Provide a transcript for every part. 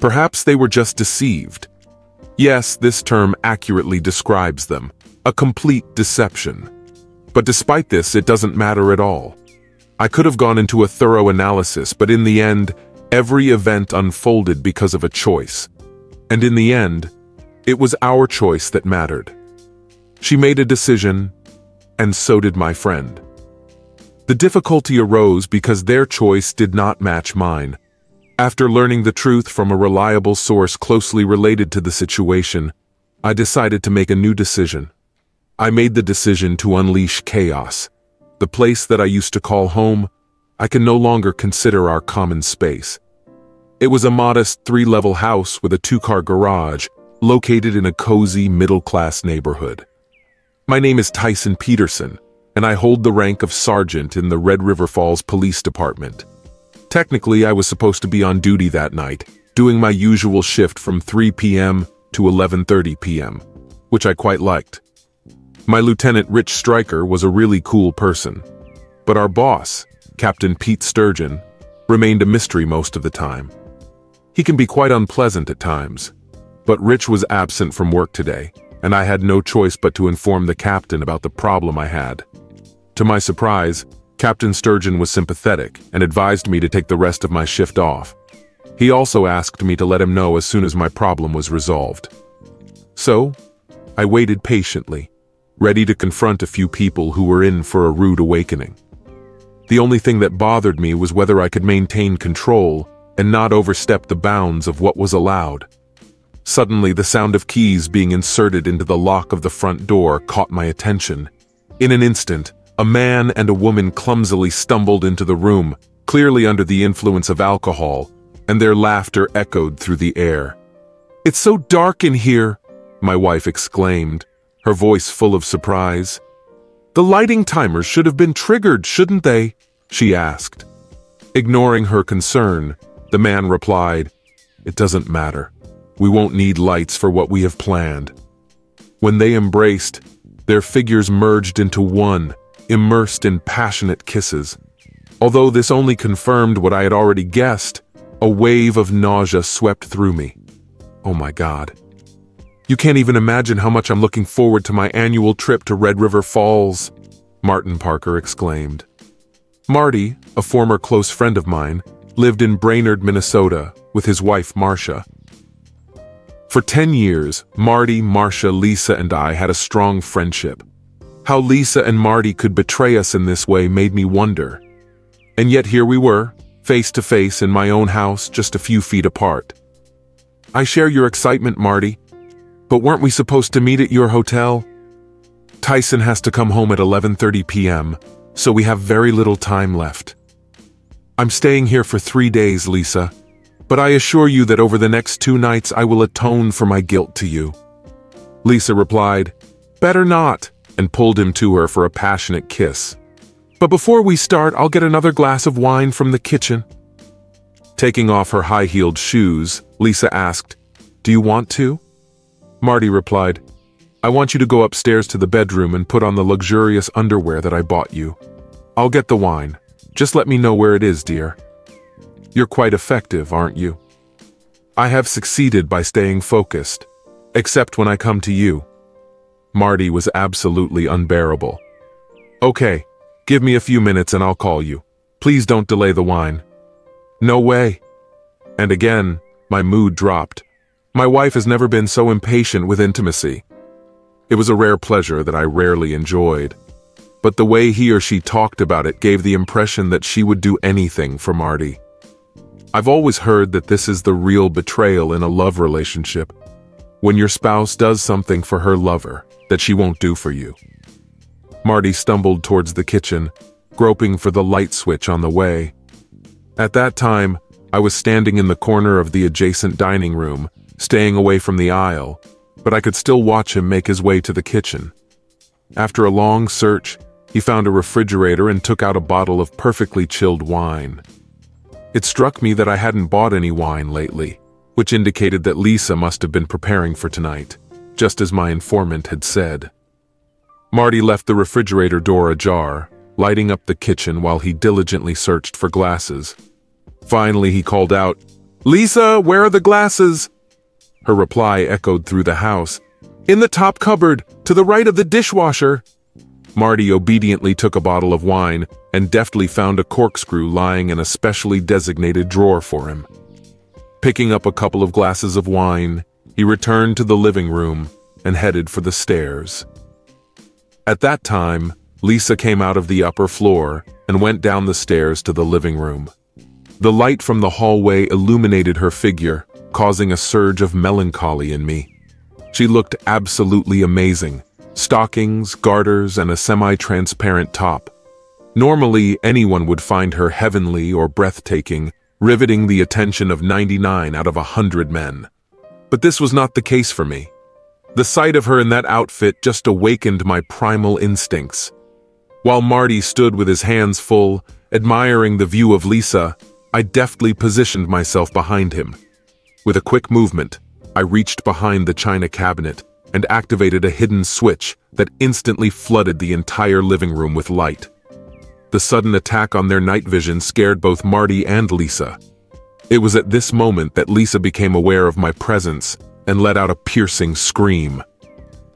Perhaps they were just deceived. Yes, this term accurately describes them. A complete deception. But despite this, it doesn't matter at all. I could have gone into a thorough analysis, but in the end, every event unfolded because of a choice. And in the end, it was our choice that mattered. She made a decision, and so did my friend. The difficulty arose because their choice did not match mine. After learning the truth from a reliable source closely related to the situation, I decided to make a new decision. I made the decision to unleash chaos. The place that I used to call home, I can no longer consider our common space. It was a modest three-level house with a two-car garage, located in a cozy middle-class neighborhood. My name is Tyson Peterson, and I hold the rank of sergeant in the Red River Falls Police Department. Technically, I was supposed to be on duty that night, doing my usual shift from 3 p.m. to 11.30 p.m., which I quite liked. My lieutenant Rich Stryker was a really cool person, but our boss, Captain Pete Sturgeon, remained a mystery most of the time. He can be quite unpleasant at times, but Rich was absent from work today, and I had no choice but to inform the captain about the problem I had. To my surprise, Captain Sturgeon was sympathetic and advised me to take the rest of my shift off. He also asked me to let him know as soon as my problem was resolved. So, I waited patiently, ready to confront a few people who were in for a rude awakening. The only thing that bothered me was whether I could maintain control and not overstep the bounds of what was allowed. Suddenly, the sound of keys being inserted into the lock of the front door caught my attention. In an instant, a man and a woman clumsily stumbled into the room, clearly under the influence of alcohol, and their laughter echoed through the air. It's so dark in here, my wife exclaimed, her voice full of surprise. The lighting timers should have been triggered, shouldn't they? she asked. Ignoring her concern, the man replied, It doesn't matter. We won't need lights for what we have planned. When they embraced, their figures merged into one, immersed in passionate kisses. Although this only confirmed what I had already guessed, a wave of nausea swept through me. Oh my god. You can't even imagine how much I'm looking forward to my annual trip to Red River Falls, Martin Parker exclaimed. Marty, a former close friend of mine, lived in Brainerd, Minnesota, with his wife Marcia. For 10 years, Marty, Marcia, Lisa, and I had a strong friendship. How Lisa and Marty could betray us in this way made me wonder. And yet here we were, face to face in my own house just a few feet apart. I share your excitement, Marty. But weren't we supposed to meet at your hotel? Tyson has to come home at 11.30 p.m., so we have very little time left. I'm staying here for three days, Lisa, but I assure you that over the next two nights I will atone for my guilt to you. Lisa replied, Better not and pulled him to her for a passionate kiss. But before we start, I'll get another glass of wine from the kitchen. Taking off her high-heeled shoes, Lisa asked, Do you want to? Marty replied, I want you to go upstairs to the bedroom and put on the luxurious underwear that I bought you. I'll get the wine. Just let me know where it is, dear. You're quite effective, aren't you? I have succeeded by staying focused, except when I come to you. Marty was absolutely unbearable. Okay, give me a few minutes and I'll call you. Please don't delay the wine. No way. And again, my mood dropped. My wife has never been so impatient with intimacy. It was a rare pleasure that I rarely enjoyed. But the way he or she talked about it gave the impression that she would do anything for Marty. I've always heard that this is the real betrayal in a love relationship. When your spouse does something for her lover, that she won't do for you. Marty stumbled towards the kitchen, groping for the light switch on the way. At that time, I was standing in the corner of the adjacent dining room, staying away from the aisle, but I could still watch him make his way to the kitchen. After a long search, he found a refrigerator and took out a bottle of perfectly chilled wine. It struck me that I hadn't bought any wine lately, which indicated that Lisa must have been preparing for tonight just as my informant had said. Marty left the refrigerator door ajar, lighting up the kitchen while he diligently searched for glasses. Finally, he called out, Lisa, where are the glasses? Her reply echoed through the house. In the top cupboard, to the right of the dishwasher. Marty obediently took a bottle of wine and deftly found a corkscrew lying in a specially designated drawer for him. Picking up a couple of glasses of wine, he returned to the living room and headed for the stairs. At that time, Lisa came out of the upper floor and went down the stairs to the living room. The light from the hallway illuminated her figure, causing a surge of melancholy in me. She looked absolutely amazing. Stockings, garters, and a semi-transparent top. Normally, anyone would find her heavenly or breathtaking, riveting the attention of 99 out of 100 men. But this was not the case for me. The sight of her in that outfit just awakened my primal instincts. While Marty stood with his hands full, admiring the view of Lisa, I deftly positioned myself behind him. With a quick movement, I reached behind the china cabinet and activated a hidden switch that instantly flooded the entire living room with light. The sudden attack on their night vision scared both Marty and Lisa. It was at this moment that Lisa became aware of my presence and let out a piercing scream.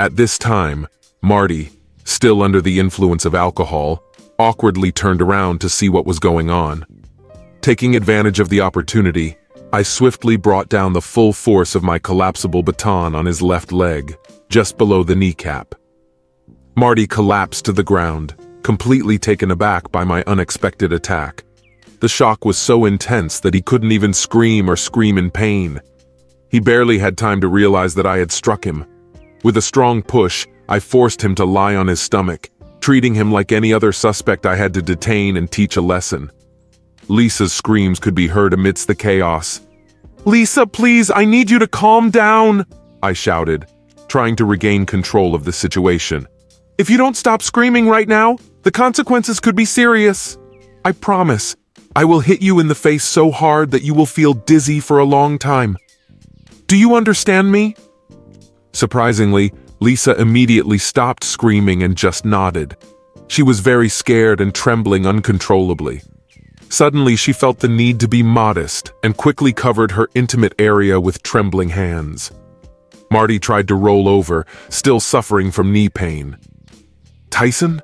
At this time, Marty, still under the influence of alcohol, awkwardly turned around to see what was going on. Taking advantage of the opportunity, I swiftly brought down the full force of my collapsible baton on his left leg, just below the kneecap. Marty collapsed to the ground, completely taken aback by my unexpected attack. The shock was so intense that he couldn't even scream or scream in pain. He barely had time to realize that I had struck him. With a strong push, I forced him to lie on his stomach, treating him like any other suspect I had to detain and teach a lesson. Lisa's screams could be heard amidst the chaos. Lisa, please, I need you to calm down, I shouted, trying to regain control of the situation. If you don't stop screaming right now, the consequences could be serious. I promise, I will hit you in the face so hard that you will feel dizzy for a long time. Do you understand me? Surprisingly, Lisa immediately stopped screaming and just nodded. She was very scared and trembling uncontrollably. Suddenly, she felt the need to be modest and quickly covered her intimate area with trembling hands. Marty tried to roll over, still suffering from knee pain. Tyson?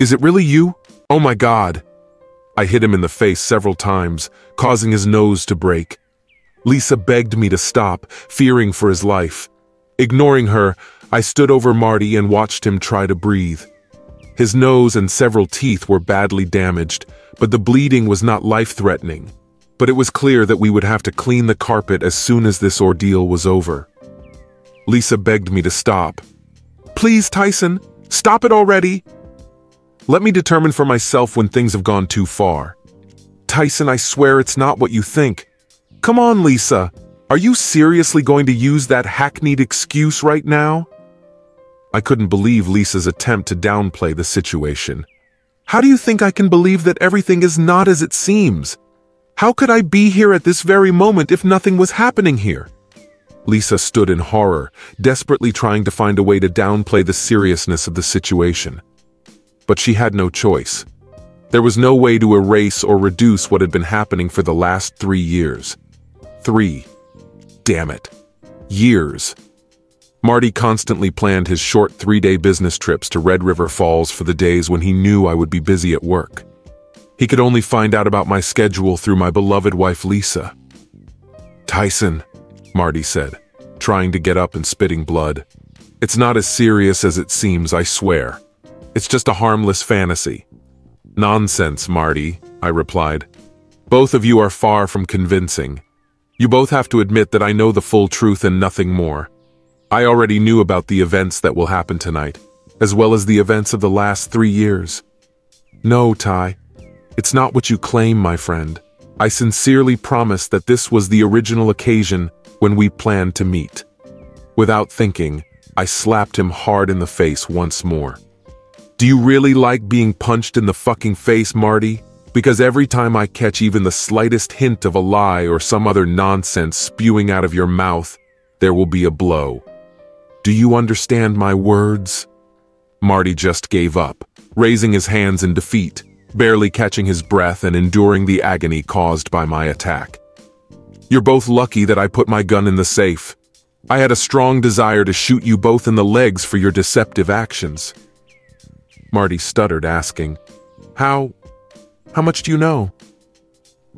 Is it really you? Oh my god. I hit him in the face several times, causing his nose to break. Lisa begged me to stop, fearing for his life. Ignoring her, I stood over Marty and watched him try to breathe. His nose and several teeth were badly damaged, but the bleeding was not life-threatening. But it was clear that we would have to clean the carpet as soon as this ordeal was over. Lisa begged me to stop. Please, Tyson, stop it already. Let me determine for myself when things have gone too far. Tyson, I swear it's not what you think. Come on, Lisa. Are you seriously going to use that hackneyed excuse right now? I couldn't believe Lisa's attempt to downplay the situation. How do you think I can believe that everything is not as it seems? How could I be here at this very moment if nothing was happening here? Lisa stood in horror, desperately trying to find a way to downplay the seriousness of the situation. But she had no choice. There was no way to erase or reduce what had been happening for the last three years. Three. Damn it. Years. Marty constantly planned his short three-day business trips to Red River Falls for the days when he knew I would be busy at work. He could only find out about my schedule through my beloved wife Lisa. Tyson, Marty said, trying to get up and spitting blood. It's not as serious as it seems, I swear. It's just a harmless fantasy. Nonsense, Marty, I replied. Both of you are far from convincing. You both have to admit that I know the full truth and nothing more. I already knew about the events that will happen tonight, as well as the events of the last three years. No, Ty, it's not what you claim, my friend. I sincerely promise that this was the original occasion when we planned to meet. Without thinking, I slapped him hard in the face once more. Do you really like being punched in the fucking face, Marty? Because every time I catch even the slightest hint of a lie or some other nonsense spewing out of your mouth, there will be a blow. Do you understand my words? Marty just gave up, raising his hands in defeat, barely catching his breath and enduring the agony caused by my attack. You're both lucky that I put my gun in the safe. I had a strong desire to shoot you both in the legs for your deceptive actions. Marty stuttered, asking, How... how much do you know?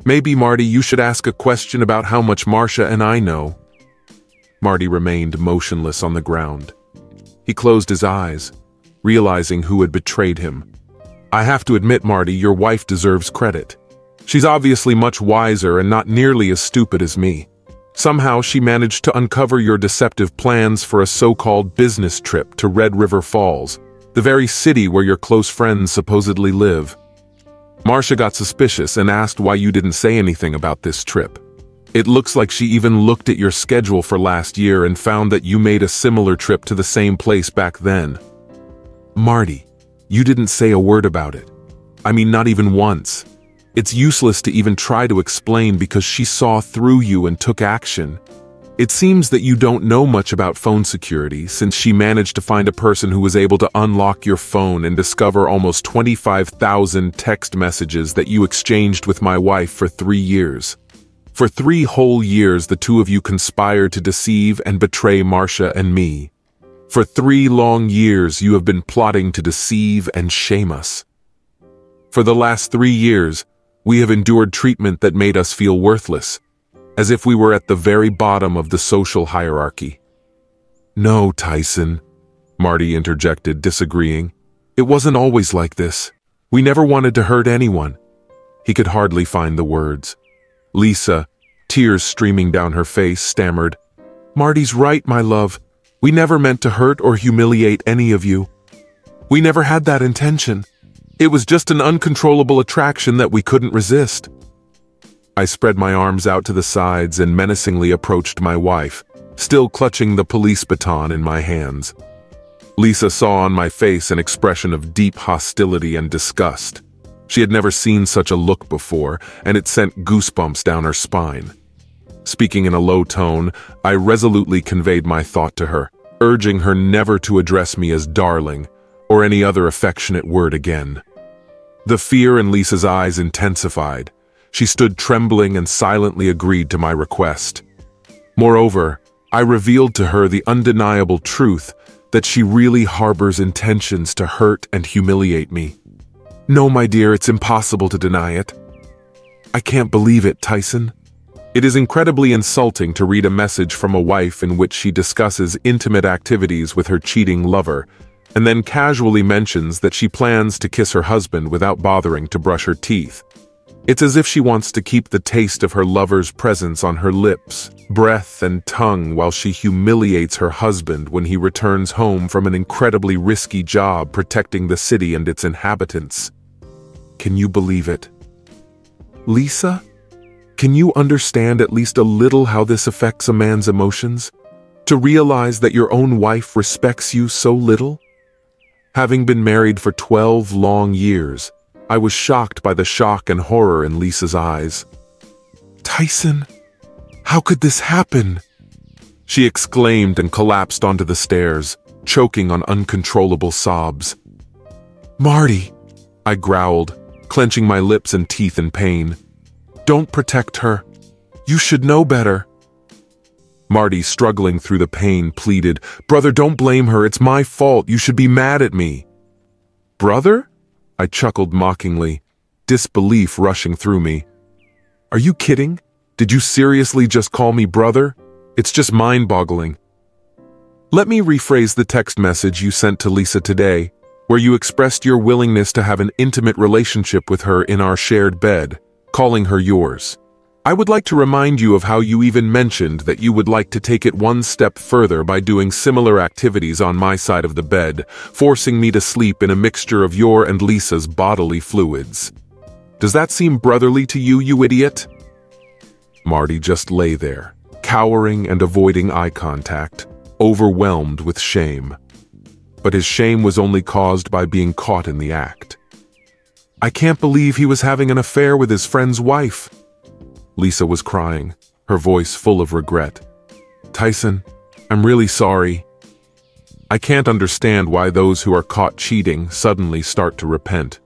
Maybe, Marty, you should ask a question about how much Marcia and I know. Marty remained motionless on the ground. He closed his eyes, realizing who had betrayed him. I have to admit, Marty, your wife deserves credit. She's obviously much wiser and not nearly as stupid as me. Somehow she managed to uncover your deceptive plans for a so-called business trip to Red River Falls, the very city where your close friends supposedly live. Marcia got suspicious and asked why you didn't say anything about this trip. It looks like she even looked at your schedule for last year and found that you made a similar trip to the same place back then. Marty, you didn't say a word about it. I mean, not even once. It's useless to even try to explain because she saw through you and took action. It seems that you don't know much about phone security since she managed to find a person who was able to unlock your phone and discover almost 25,000 text messages that you exchanged with my wife for three years. For three whole years, the two of you conspired to deceive and betray Marcia and me. For three long years, you have been plotting to deceive and shame us. For the last three years, we have endured treatment that made us feel worthless, as if we were at the very bottom of the social hierarchy. No, Tyson, Marty interjected, disagreeing. It wasn't always like this. We never wanted to hurt anyone. He could hardly find the words. Lisa, tears streaming down her face, stammered, Marty's right, my love. We never meant to hurt or humiliate any of you. We never had that intention. It was just an uncontrollable attraction that we couldn't resist. I spread my arms out to the sides and menacingly approached my wife, still clutching the police baton in my hands. Lisa saw on my face an expression of deep hostility and disgust. She had never seen such a look before, and it sent goosebumps down her spine. Speaking in a low tone, I resolutely conveyed my thought to her, urging her never to address me as darling or any other affectionate word again. The fear in Lisa's eyes intensified, she stood trembling and silently agreed to my request. Moreover, I revealed to her the undeniable truth that she really harbors intentions to hurt and humiliate me. No, my dear, it's impossible to deny it. I can't believe it, Tyson. It is incredibly insulting to read a message from a wife in which she discusses intimate activities with her cheating lover, and then casually mentions that she plans to kiss her husband without bothering to brush her teeth. It's as if she wants to keep the taste of her lover's presence on her lips, breath, and tongue while she humiliates her husband when he returns home from an incredibly risky job protecting the city and its inhabitants. Can you believe it? Lisa? Can you understand at least a little how this affects a man's emotions? To realize that your own wife respects you so little? Having been married for 12 long years, I was shocked by the shock and horror in Lisa's eyes. Tyson, how could this happen? She exclaimed and collapsed onto the stairs, choking on uncontrollable sobs. Marty, I growled, clenching my lips and teeth in pain. Don't protect her. You should know better. Marty, struggling through the pain, pleaded, Brother, don't blame her. It's my fault. You should be mad at me. Brother? I chuckled mockingly, disbelief rushing through me. Are you kidding? Did you seriously just call me brother? It's just mind-boggling. Let me rephrase the text message you sent to Lisa today, where you expressed your willingness to have an intimate relationship with her in our shared bed, calling her yours. I would like to remind you of how you even mentioned that you would like to take it one step further by doing similar activities on my side of the bed, forcing me to sleep in a mixture of your and Lisa's bodily fluids. Does that seem brotherly to you, you idiot? Marty just lay there, cowering and avoiding eye contact, overwhelmed with shame. But his shame was only caused by being caught in the act. I can't believe he was having an affair with his friend's wife. Lisa was crying, her voice full of regret. Tyson, I'm really sorry. I can't understand why those who are caught cheating suddenly start to repent.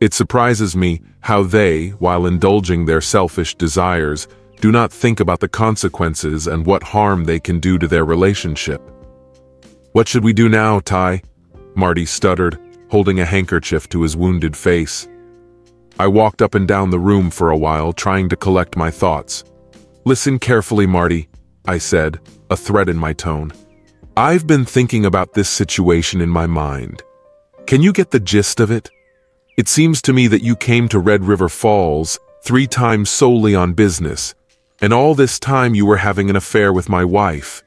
It surprises me how they, while indulging their selfish desires, do not think about the consequences and what harm they can do to their relationship. What should we do now, Ty? Marty stuttered, holding a handkerchief to his wounded face. I walked up and down the room for a while, trying to collect my thoughts. Listen carefully, Marty, I said, a threat in my tone. I've been thinking about this situation in my mind. Can you get the gist of it? It seems to me that you came to Red River Falls three times solely on business, and all this time you were having an affair with my wife.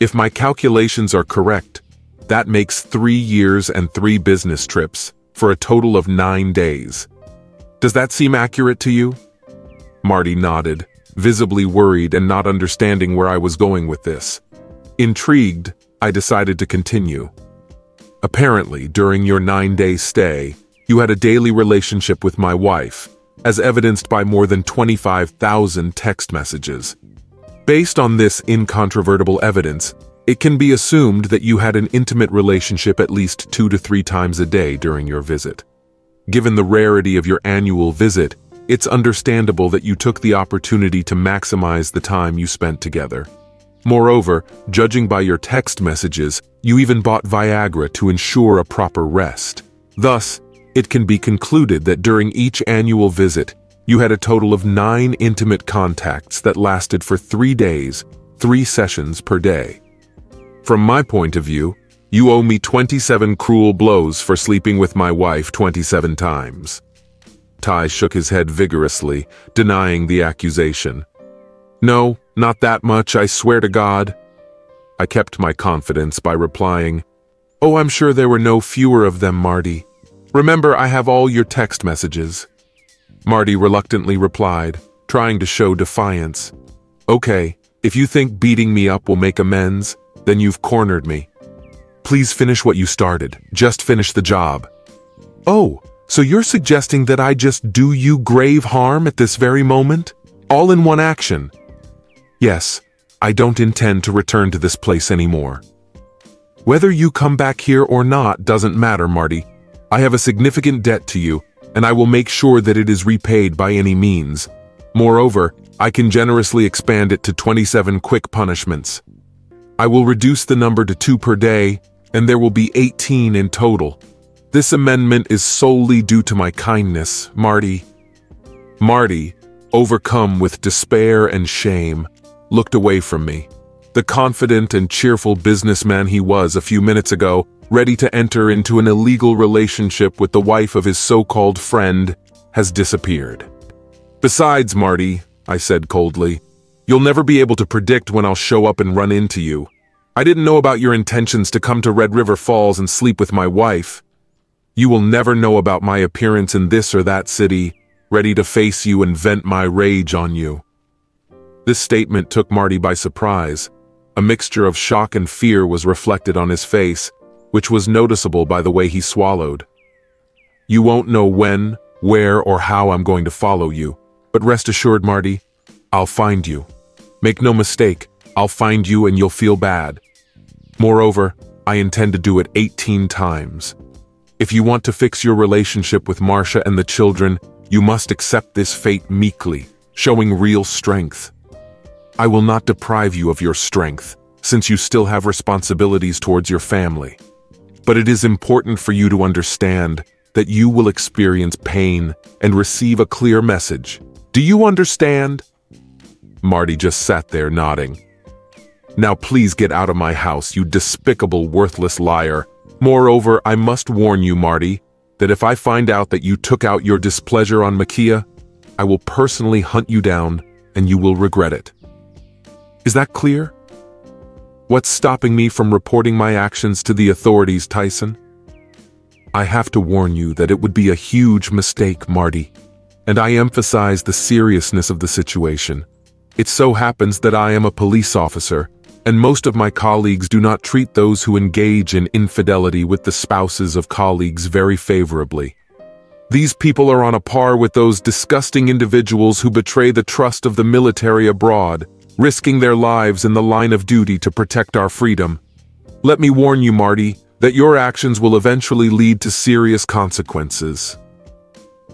If my calculations are correct, that makes three years and three business trips, for a total of nine days. Does that seem accurate to you? Marty nodded, visibly worried and not understanding where I was going with this. Intrigued, I decided to continue. Apparently, during your nine-day stay, you had a daily relationship with my wife, as evidenced by more than 25,000 text messages. Based on this incontrovertible evidence, it can be assumed that you had an intimate relationship at least two to three times a day during your visit. Given the rarity of your annual visit, it's understandable that you took the opportunity to maximize the time you spent together. Moreover, judging by your text messages, you even bought Viagra to ensure a proper rest. Thus, it can be concluded that during each annual visit, you had a total of nine intimate contacts that lasted for three days, three sessions per day. From my point of view, you owe me 27 cruel blows for sleeping with my wife 27 times. Ty shook his head vigorously, denying the accusation. No, not that much, I swear to God. I kept my confidence by replying, Oh, I'm sure there were no fewer of them, Marty. Remember, I have all your text messages. Marty reluctantly replied, trying to show defiance. Okay, if you think beating me up will make amends, then you've cornered me. Please finish what you started. Just finish the job. Oh, so you're suggesting that I just do you grave harm at this very moment? All in one action? Yes, I don't intend to return to this place anymore. Whether you come back here or not doesn't matter, Marty. I have a significant debt to you, and I will make sure that it is repaid by any means. Moreover, I can generously expand it to 27 quick punishments. I will reduce the number to two per day, and there will be 18 in total. This amendment is solely due to my kindness, Marty. Marty, overcome with despair and shame, looked away from me. The confident and cheerful businessman he was a few minutes ago ready to enter into an illegal relationship with the wife of his so-called friend, has disappeared. Besides, Marty, I said coldly, you'll never be able to predict when I'll show up and run into you. I didn't know about your intentions to come to Red River Falls and sleep with my wife. You will never know about my appearance in this or that city, ready to face you and vent my rage on you. This statement took Marty by surprise. A mixture of shock and fear was reflected on his face, which was noticeable by the way he swallowed. You won't know when, where, or how I'm going to follow you, but rest assured, Marty, I'll find you. Make no mistake, I'll find you and you'll feel bad. Moreover, I intend to do it 18 times. If you want to fix your relationship with Marcia and the children, you must accept this fate meekly, showing real strength. I will not deprive you of your strength, since you still have responsibilities towards your family. But it is important for you to understand that you will experience pain and receive a clear message. Do you understand? Marty just sat there nodding. Now please get out of my house, you despicable, worthless liar. Moreover, I must warn you, Marty, that if I find out that you took out your displeasure on Marcia, I will personally hunt you down and you will regret it. Is that clear? What's stopping me from reporting my actions to the authorities, Tyson? I have to warn you that it would be a huge mistake, Marty. And I emphasize the seriousness of the situation. It so happens that I am a police officer, and most of my colleagues do not treat those who engage in infidelity with the spouses of colleagues very favorably. These people are on a par with those disgusting individuals who betray the trust of the military abroad risking their lives in the line of duty to protect our freedom. Let me warn you, Marty, that your actions will eventually lead to serious consequences.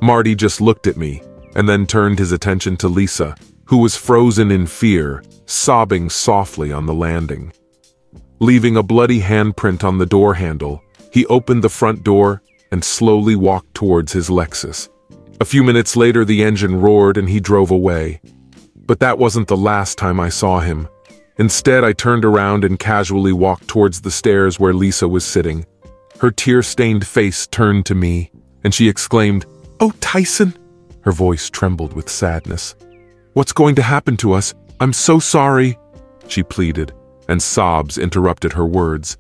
Marty just looked at me, and then turned his attention to Lisa, who was frozen in fear, sobbing softly on the landing. Leaving a bloody handprint on the door handle, he opened the front door and slowly walked towards his Lexus. A few minutes later, the engine roared and he drove away. But that wasn't the last time I saw him. Instead, I turned around and casually walked towards the stairs where Lisa was sitting. Her tear-stained face turned to me, and she exclaimed, Oh, Tyson! Her voice trembled with sadness. What's going to happen to us? I'm so sorry, she pleaded, and sobs interrupted her words.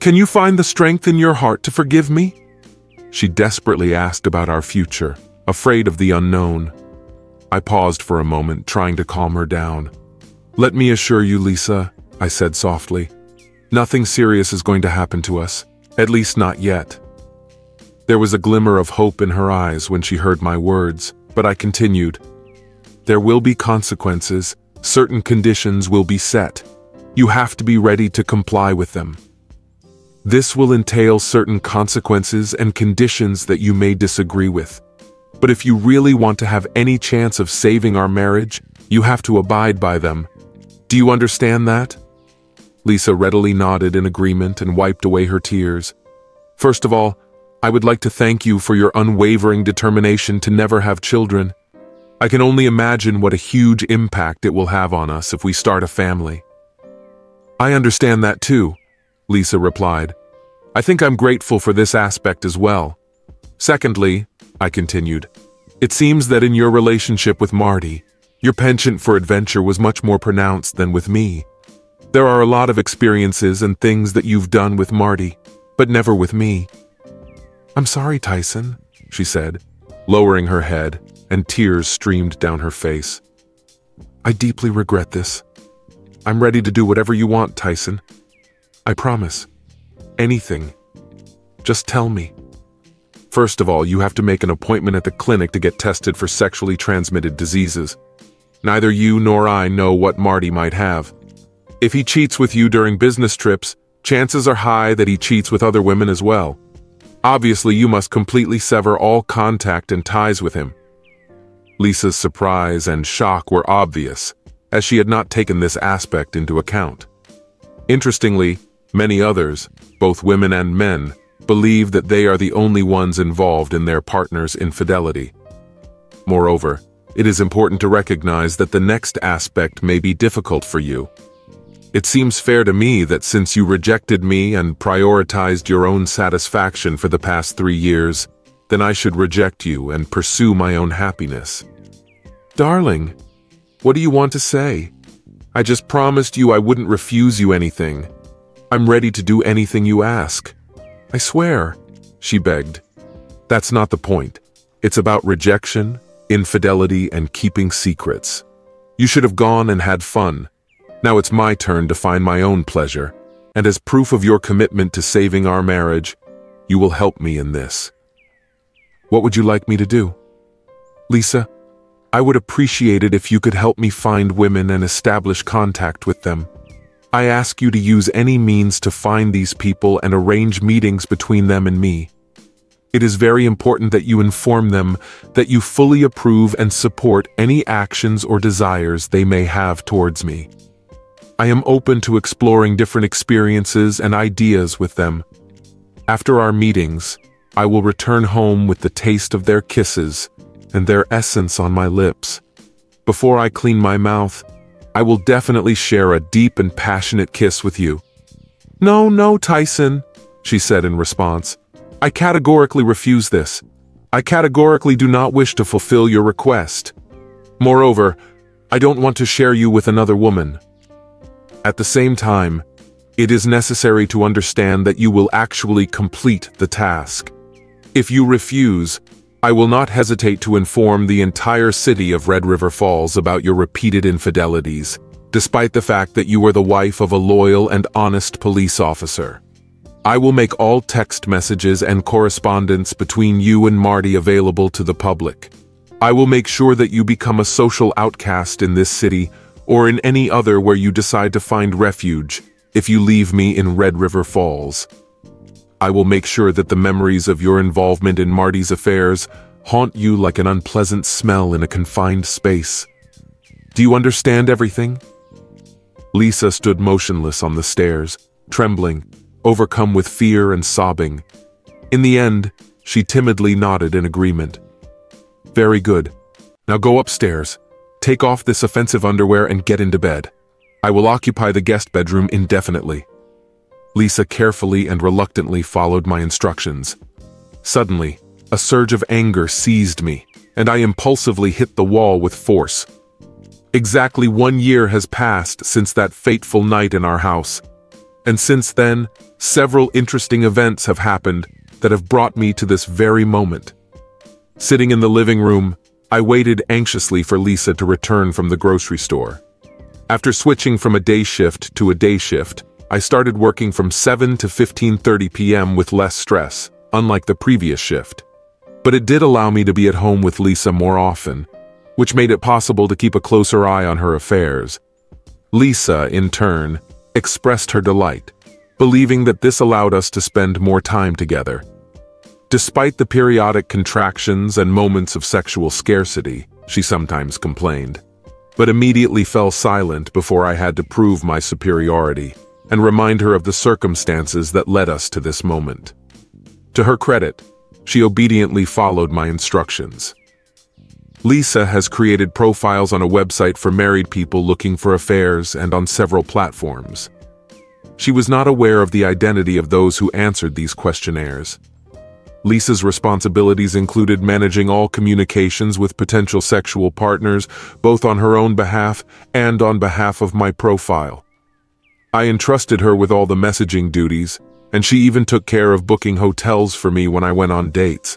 Can you find the strength in your heart to forgive me? She desperately asked about our future, afraid of the unknown. I paused for a moment, trying to calm her down. Let me assure you, Lisa, I said softly. Nothing serious is going to happen to us, at least not yet. There was a glimmer of hope in her eyes when she heard my words, but I continued. There will be consequences, certain conditions will be set. You have to be ready to comply with them. This will entail certain consequences and conditions that you may disagree with. But if you really want to have any chance of saving our marriage, you have to abide by them. Do you understand that? Lisa readily nodded in agreement and wiped away her tears. First of all, I would like to thank you for your unwavering determination to never have children. I can only imagine what a huge impact it will have on us if we start a family. I understand that too, Lisa replied. I think I'm grateful for this aspect as well. Secondly, I continued. It seems that in your relationship with Marty, your penchant for adventure was much more pronounced than with me. There are a lot of experiences and things that you've done with Marty, but never with me. I'm sorry, Tyson, she said, lowering her head, and tears streamed down her face. I deeply regret this. I'm ready to do whatever you want, Tyson. I promise. Anything. Just tell me. First of all, you have to make an appointment at the clinic to get tested for sexually transmitted diseases. Neither you nor I know what Marty might have. If he cheats with you during business trips, chances are high that he cheats with other women as well. Obviously, you must completely sever all contact and ties with him. Lisa's surprise and shock were obvious, as she had not taken this aspect into account. Interestingly, many others, both women and men, believe that they are the only ones involved in their partner's infidelity. Moreover, it is important to recognize that the next aspect may be difficult for you. It seems fair to me that since you rejected me and prioritized your own satisfaction for the past three years, then I should reject you and pursue my own happiness. Darling, what do you want to say? I just promised you I wouldn't refuse you anything. I'm ready to do anything you ask. I swear, she begged. That's not the point. It's about rejection, infidelity, and keeping secrets. You should have gone and had fun. Now it's my turn to find my own pleasure, and as proof of your commitment to saving our marriage, you will help me in this. What would you like me to do? Lisa, I would appreciate it if you could help me find women and establish contact with them. I ask you to use any means to find these people and arrange meetings between them and me. It is very important that you inform them that you fully approve and support any actions or desires they may have towards me. I am open to exploring different experiences and ideas with them. After our meetings, I will return home with the taste of their kisses and their essence on my lips. Before I clean my mouth, I will definitely share a deep and passionate kiss with you. No, no, Tyson, she said in response. I categorically refuse this. I categorically do not wish to fulfill your request. Moreover, I don't want to share you with another woman. At the same time, it is necessary to understand that you will actually complete the task. If you refuse, I will not hesitate to inform the entire city of Red River Falls about your repeated infidelities, despite the fact that you are the wife of a loyal and honest police officer. I will make all text messages and correspondence between you and Marty available to the public. I will make sure that you become a social outcast in this city or in any other where you decide to find refuge if you leave me in Red River Falls. I will make sure that the memories of your involvement in Marty's affairs haunt you like an unpleasant smell in a confined space. Do you understand everything? Lisa stood motionless on the stairs, trembling, overcome with fear and sobbing. In the end, she timidly nodded in agreement. Very good. Now go upstairs. Take off this offensive underwear and get into bed. I will occupy the guest bedroom indefinitely. Lisa carefully and reluctantly followed my instructions. Suddenly, a surge of anger seized me, and I impulsively hit the wall with force. Exactly one year has passed since that fateful night in our house. And since then, several interesting events have happened that have brought me to this very moment. Sitting in the living room, I waited anxiously for Lisa to return from the grocery store. After switching from a day shift to a day shift, I started working from 7 to 15.30 p.m. with less stress, unlike the previous shift. But it did allow me to be at home with Lisa more often, which made it possible to keep a closer eye on her affairs. Lisa, in turn, expressed her delight, believing that this allowed us to spend more time together. Despite the periodic contractions and moments of sexual scarcity, she sometimes complained, but immediately fell silent before I had to prove my superiority and remind her of the circumstances that led us to this moment. To her credit, she obediently followed my instructions. Lisa has created profiles on a website for married people looking for affairs and on several platforms. She was not aware of the identity of those who answered these questionnaires. Lisa's responsibilities included managing all communications with potential sexual partners, both on her own behalf and on behalf of my profile. I entrusted her with all the messaging duties, and she even took care of booking hotels for me when I went on dates.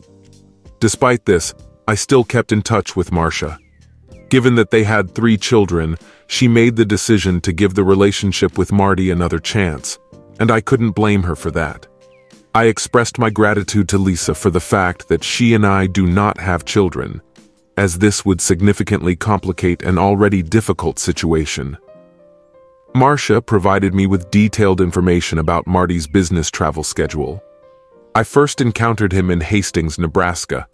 Despite this, I still kept in touch with Marcia. Given that they had three children, she made the decision to give the relationship with Marty another chance, and I couldn't blame her for that. I expressed my gratitude to Lisa for the fact that she and I do not have children, as this would significantly complicate an already difficult situation. Marcia provided me with detailed information about Marty's business travel schedule. I first encountered him in Hastings, Nebraska.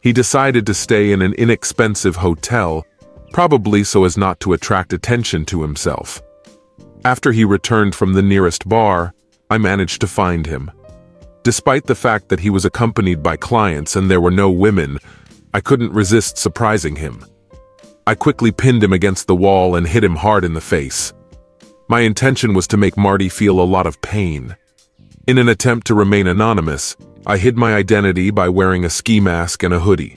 He decided to stay in an inexpensive hotel, probably so as not to attract attention to himself. After he returned from the nearest bar, I managed to find him. Despite the fact that he was accompanied by clients and there were no women, I couldn't resist surprising him. I quickly pinned him against the wall and hit him hard in the face. My intention was to make Marty feel a lot of pain. In an attempt to remain anonymous, I hid my identity by wearing a ski mask and a hoodie.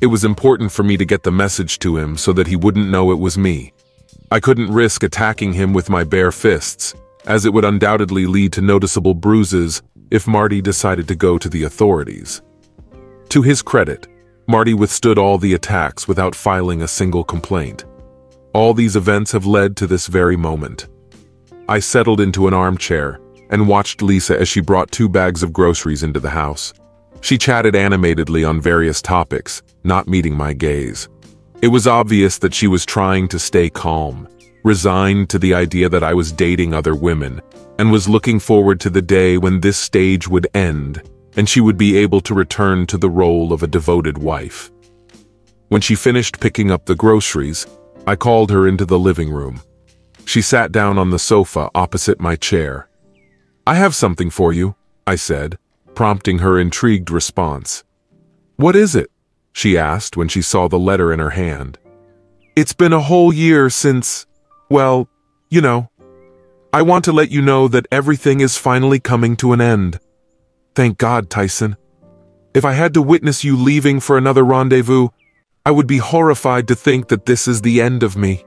It was important for me to get the message to him so that he wouldn't know it was me. I couldn't risk attacking him with my bare fists, as it would undoubtedly lead to noticeable bruises if Marty decided to go to the authorities. To his credit, Marty withstood all the attacks without filing a single complaint. All these events have led to this very moment. I settled into an armchair and watched Lisa as she brought two bags of groceries into the house. She chatted animatedly on various topics, not meeting my gaze. It was obvious that she was trying to stay calm, resigned to the idea that I was dating other women, and was looking forward to the day when this stage would end and she would be able to return to the role of a devoted wife. When she finished picking up the groceries, I called her into the living room. She sat down on the sofa opposite my chair. I have something for you, I said, prompting her intrigued response. What is it? she asked when she saw the letter in her hand. It's been a whole year since, well, you know, I want to let you know that everything is finally coming to an end. Thank God, Tyson. If I had to witness you leaving for another rendezvous, I would be horrified to think that this is the end of me.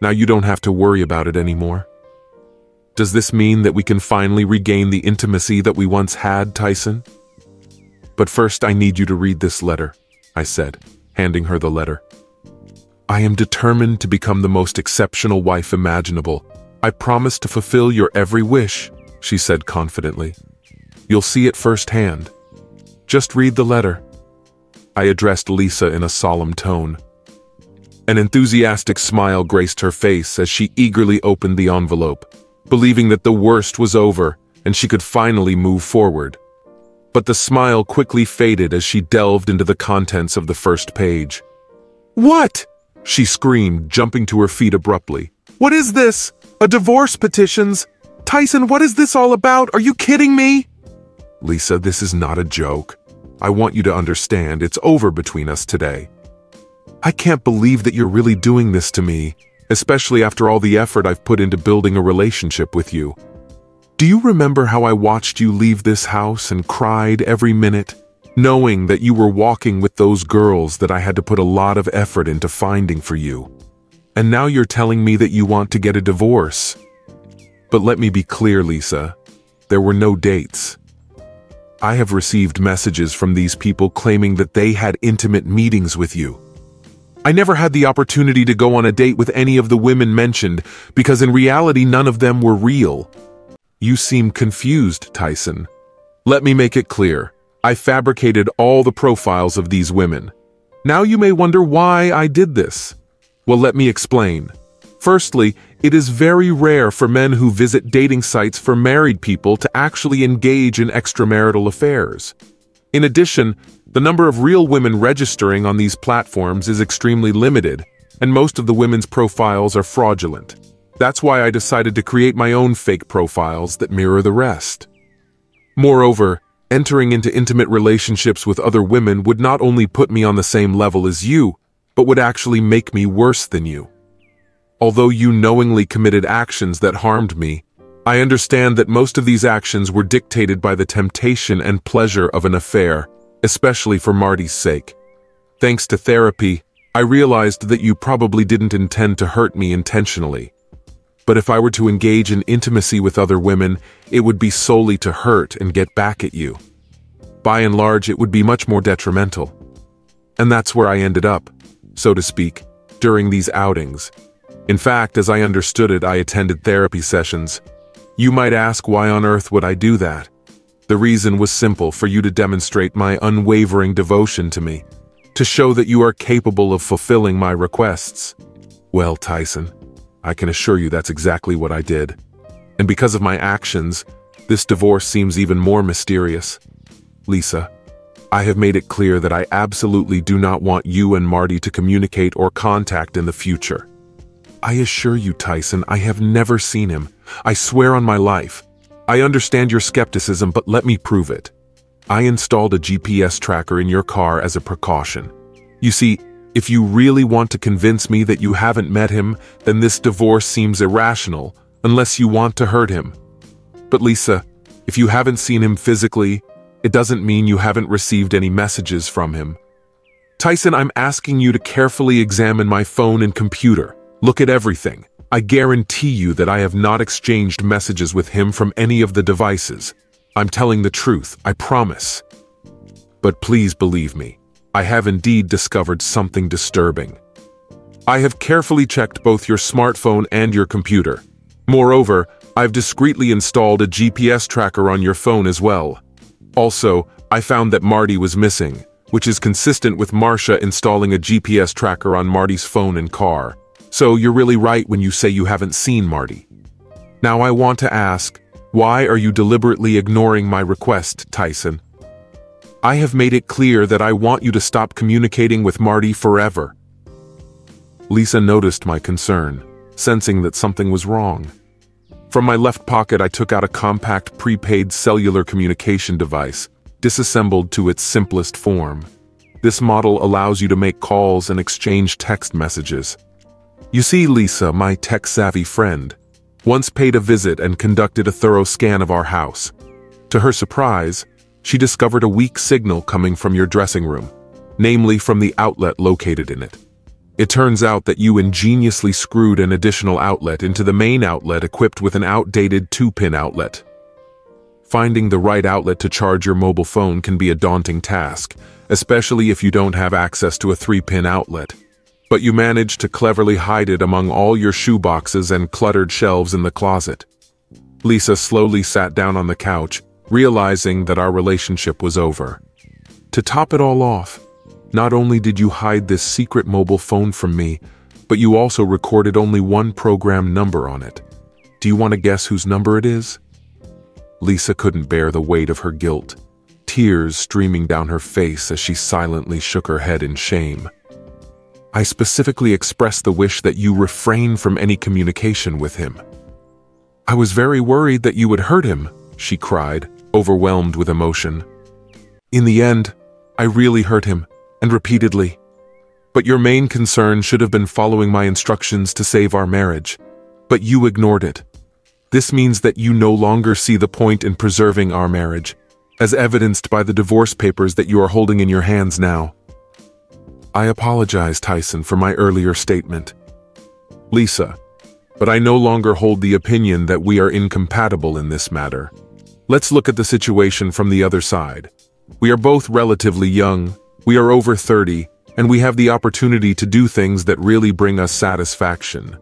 Now you don't have to worry about it anymore. Does this mean that we can finally regain the intimacy that we once had, Tyson? But first I need you to read this letter, I said, handing her the letter. I am determined to become the most exceptional wife imaginable, I promise to fulfill your every wish, she said confidently. You'll see it firsthand. Just read the letter. I addressed Lisa in a solemn tone. An enthusiastic smile graced her face as she eagerly opened the envelope, believing that the worst was over and she could finally move forward. But the smile quickly faded as she delved into the contents of the first page. What? She screamed, jumping to her feet abruptly. What is this? A divorce petitions? Tyson, what is this all about? Are you kidding me? Lisa, this is not a joke. I want you to understand it's over between us today. I can't believe that you're really doing this to me, especially after all the effort I've put into building a relationship with you. Do you remember how I watched you leave this house and cried every minute, knowing that you were walking with those girls that I had to put a lot of effort into finding for you? And now you're telling me that you want to get a divorce. But let me be clear, Lisa. There were no dates. I have received messages from these people claiming that they had intimate meetings with you. I never had the opportunity to go on a date with any of the women mentioned because in reality none of them were real. You seem confused, Tyson. Let me make it clear. I fabricated all the profiles of these women. Now you may wonder why I did this. Well, let me explain. Firstly, it is very rare for men who visit dating sites for married people to actually engage in extramarital affairs. In addition, the number of real women registering on these platforms is extremely limited, and most of the women's profiles are fraudulent. That's why I decided to create my own fake profiles that mirror the rest. Moreover, entering into intimate relationships with other women would not only put me on the same level as you, but would actually make me worse than you. Although you knowingly committed actions that harmed me, I understand that most of these actions were dictated by the temptation and pleasure of an affair, especially for Marty's sake. Thanks to therapy, I realized that you probably didn't intend to hurt me intentionally. But if I were to engage in intimacy with other women, it would be solely to hurt and get back at you. By and large, it would be much more detrimental. And that's where I ended up, so to speak, during these outings, in fact, as I understood it, I attended therapy sessions. You might ask why on earth would I do that? The reason was simple for you to demonstrate my unwavering devotion to me, to show that you are capable of fulfilling my requests. Well, Tyson, I can assure you that's exactly what I did. And because of my actions, this divorce seems even more mysterious. Lisa, I have made it clear that I absolutely do not want you and Marty to communicate or contact in the future. I assure you, Tyson, I have never seen him. I swear on my life. I understand your skepticism, but let me prove it. I installed a GPS tracker in your car as a precaution. You see, if you really want to convince me that you haven't met him, then this divorce seems irrational, unless you want to hurt him. But Lisa, if you haven't seen him physically, it doesn't mean you haven't received any messages from him. Tyson, I'm asking you to carefully examine my phone and computer. Look at everything. I guarantee you that I have not exchanged messages with him from any of the devices. I'm telling the truth, I promise. But please believe me, I have indeed discovered something disturbing. I have carefully checked both your smartphone and your computer. Moreover, I've discreetly installed a GPS tracker on your phone as well. Also, I found that Marty was missing, which is consistent with Marcia installing a GPS tracker on Marty's phone and car. So you're really right when you say you haven't seen Marty. Now I want to ask, why are you deliberately ignoring my request, Tyson? I have made it clear that I want you to stop communicating with Marty forever. Lisa noticed my concern, sensing that something was wrong. From my left pocket I took out a compact prepaid cellular communication device, disassembled to its simplest form. This model allows you to make calls and exchange text messages, you see, Lisa, my tech-savvy friend, once paid a visit and conducted a thorough scan of our house. To her surprise, she discovered a weak signal coming from your dressing room, namely from the outlet located in it. It turns out that you ingeniously screwed an additional outlet into the main outlet equipped with an outdated 2-pin outlet. Finding the right outlet to charge your mobile phone can be a daunting task, especially if you don't have access to a 3-pin outlet but you managed to cleverly hide it among all your shoeboxes and cluttered shelves in the closet. Lisa slowly sat down on the couch, realizing that our relationship was over. To top it all off, not only did you hide this secret mobile phone from me, but you also recorded only one program number on it. Do you want to guess whose number it is? Lisa couldn't bear the weight of her guilt, tears streaming down her face as she silently shook her head in shame. I specifically expressed the wish that you refrain from any communication with him. I was very worried that you would hurt him, she cried, overwhelmed with emotion. In the end, I really hurt him, and repeatedly. But your main concern should have been following my instructions to save our marriage. But you ignored it. This means that you no longer see the point in preserving our marriage, as evidenced by the divorce papers that you are holding in your hands now. I apologize, Tyson, for my earlier statement. Lisa, but I no longer hold the opinion that we are incompatible in this matter. Let's look at the situation from the other side. We are both relatively young, we are over 30, and we have the opportunity to do things that really bring us satisfaction.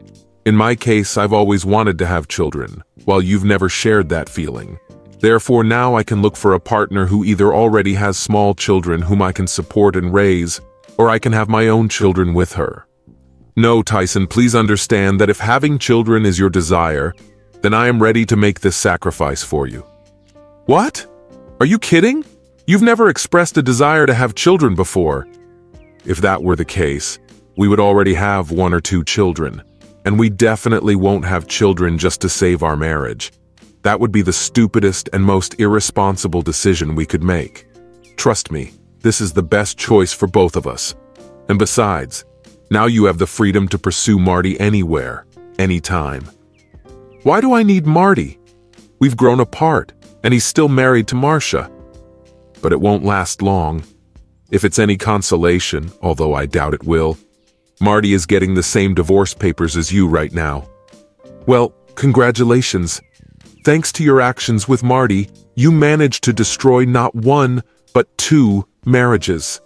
In my case, I've always wanted to have children, while you've never shared that feeling. Therefore, now I can look for a partner who either already has small children whom I can support and raise, or I can have my own children with her. No, Tyson, please understand that if having children is your desire, then I am ready to make this sacrifice for you. What? Are you kidding? You've never expressed a desire to have children before. If that were the case, we would already have one or two children, and we definitely won't have children just to save our marriage. That would be the stupidest and most irresponsible decision we could make. Trust me, this is the best choice for both of us. And besides, now you have the freedom to pursue Marty anywhere, anytime. Why do I need Marty? We've grown apart, and he's still married to Marcia. But it won't last long. If it's any consolation, although I doubt it will, Marty is getting the same divorce papers as you right now. Well, congratulations. Thanks to your actions with Marty, you managed to destroy not one, but two marriages.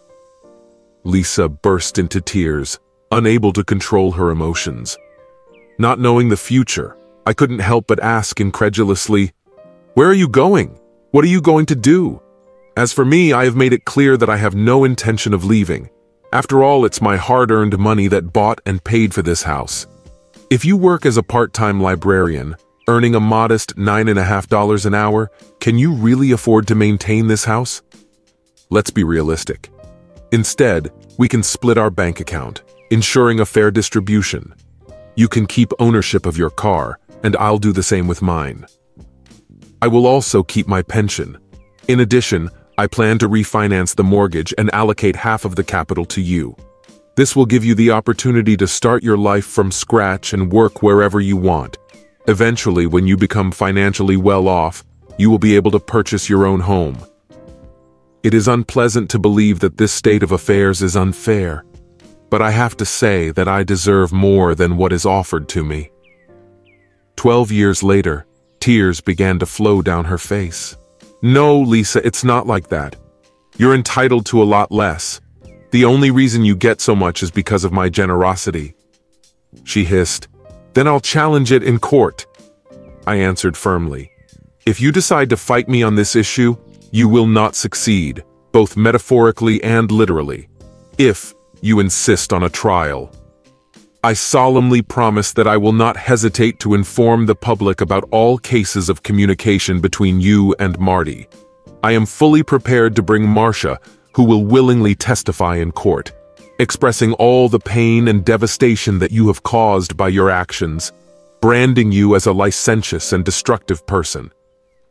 Lisa burst into tears, unable to control her emotions. Not knowing the future, I couldn't help but ask incredulously, Where are you going? What are you going to do? As for me, I have made it clear that I have no intention of leaving. After all, it's my hard-earned money that bought and paid for this house. If you work as a part-time librarian, earning a modest $9.5 an hour, can you really afford to maintain this house? Let's be realistic. Instead, we can split our bank account, ensuring a fair distribution. You can keep ownership of your car, and I'll do the same with mine. I will also keep my pension. In addition, I plan to refinance the mortgage and allocate half of the capital to you. This will give you the opportunity to start your life from scratch and work wherever you want. Eventually, when you become financially well off, you will be able to purchase your own home. It is unpleasant to believe that this state of affairs is unfair, but I have to say that I deserve more than what is offered to me. Twelve years later, tears began to flow down her face. No, Lisa, it's not like that. You're entitled to a lot less. The only reason you get so much is because of my generosity. She hissed, then I'll challenge it in court. I answered firmly. If you decide to fight me on this issue, you will not succeed, both metaphorically and literally, if you insist on a trial. I solemnly promise that I will not hesitate to inform the public about all cases of communication between you and Marty. I am fully prepared to bring Marcia, who will willingly testify in court, expressing all the pain and devastation that you have caused by your actions, branding you as a licentious and destructive person.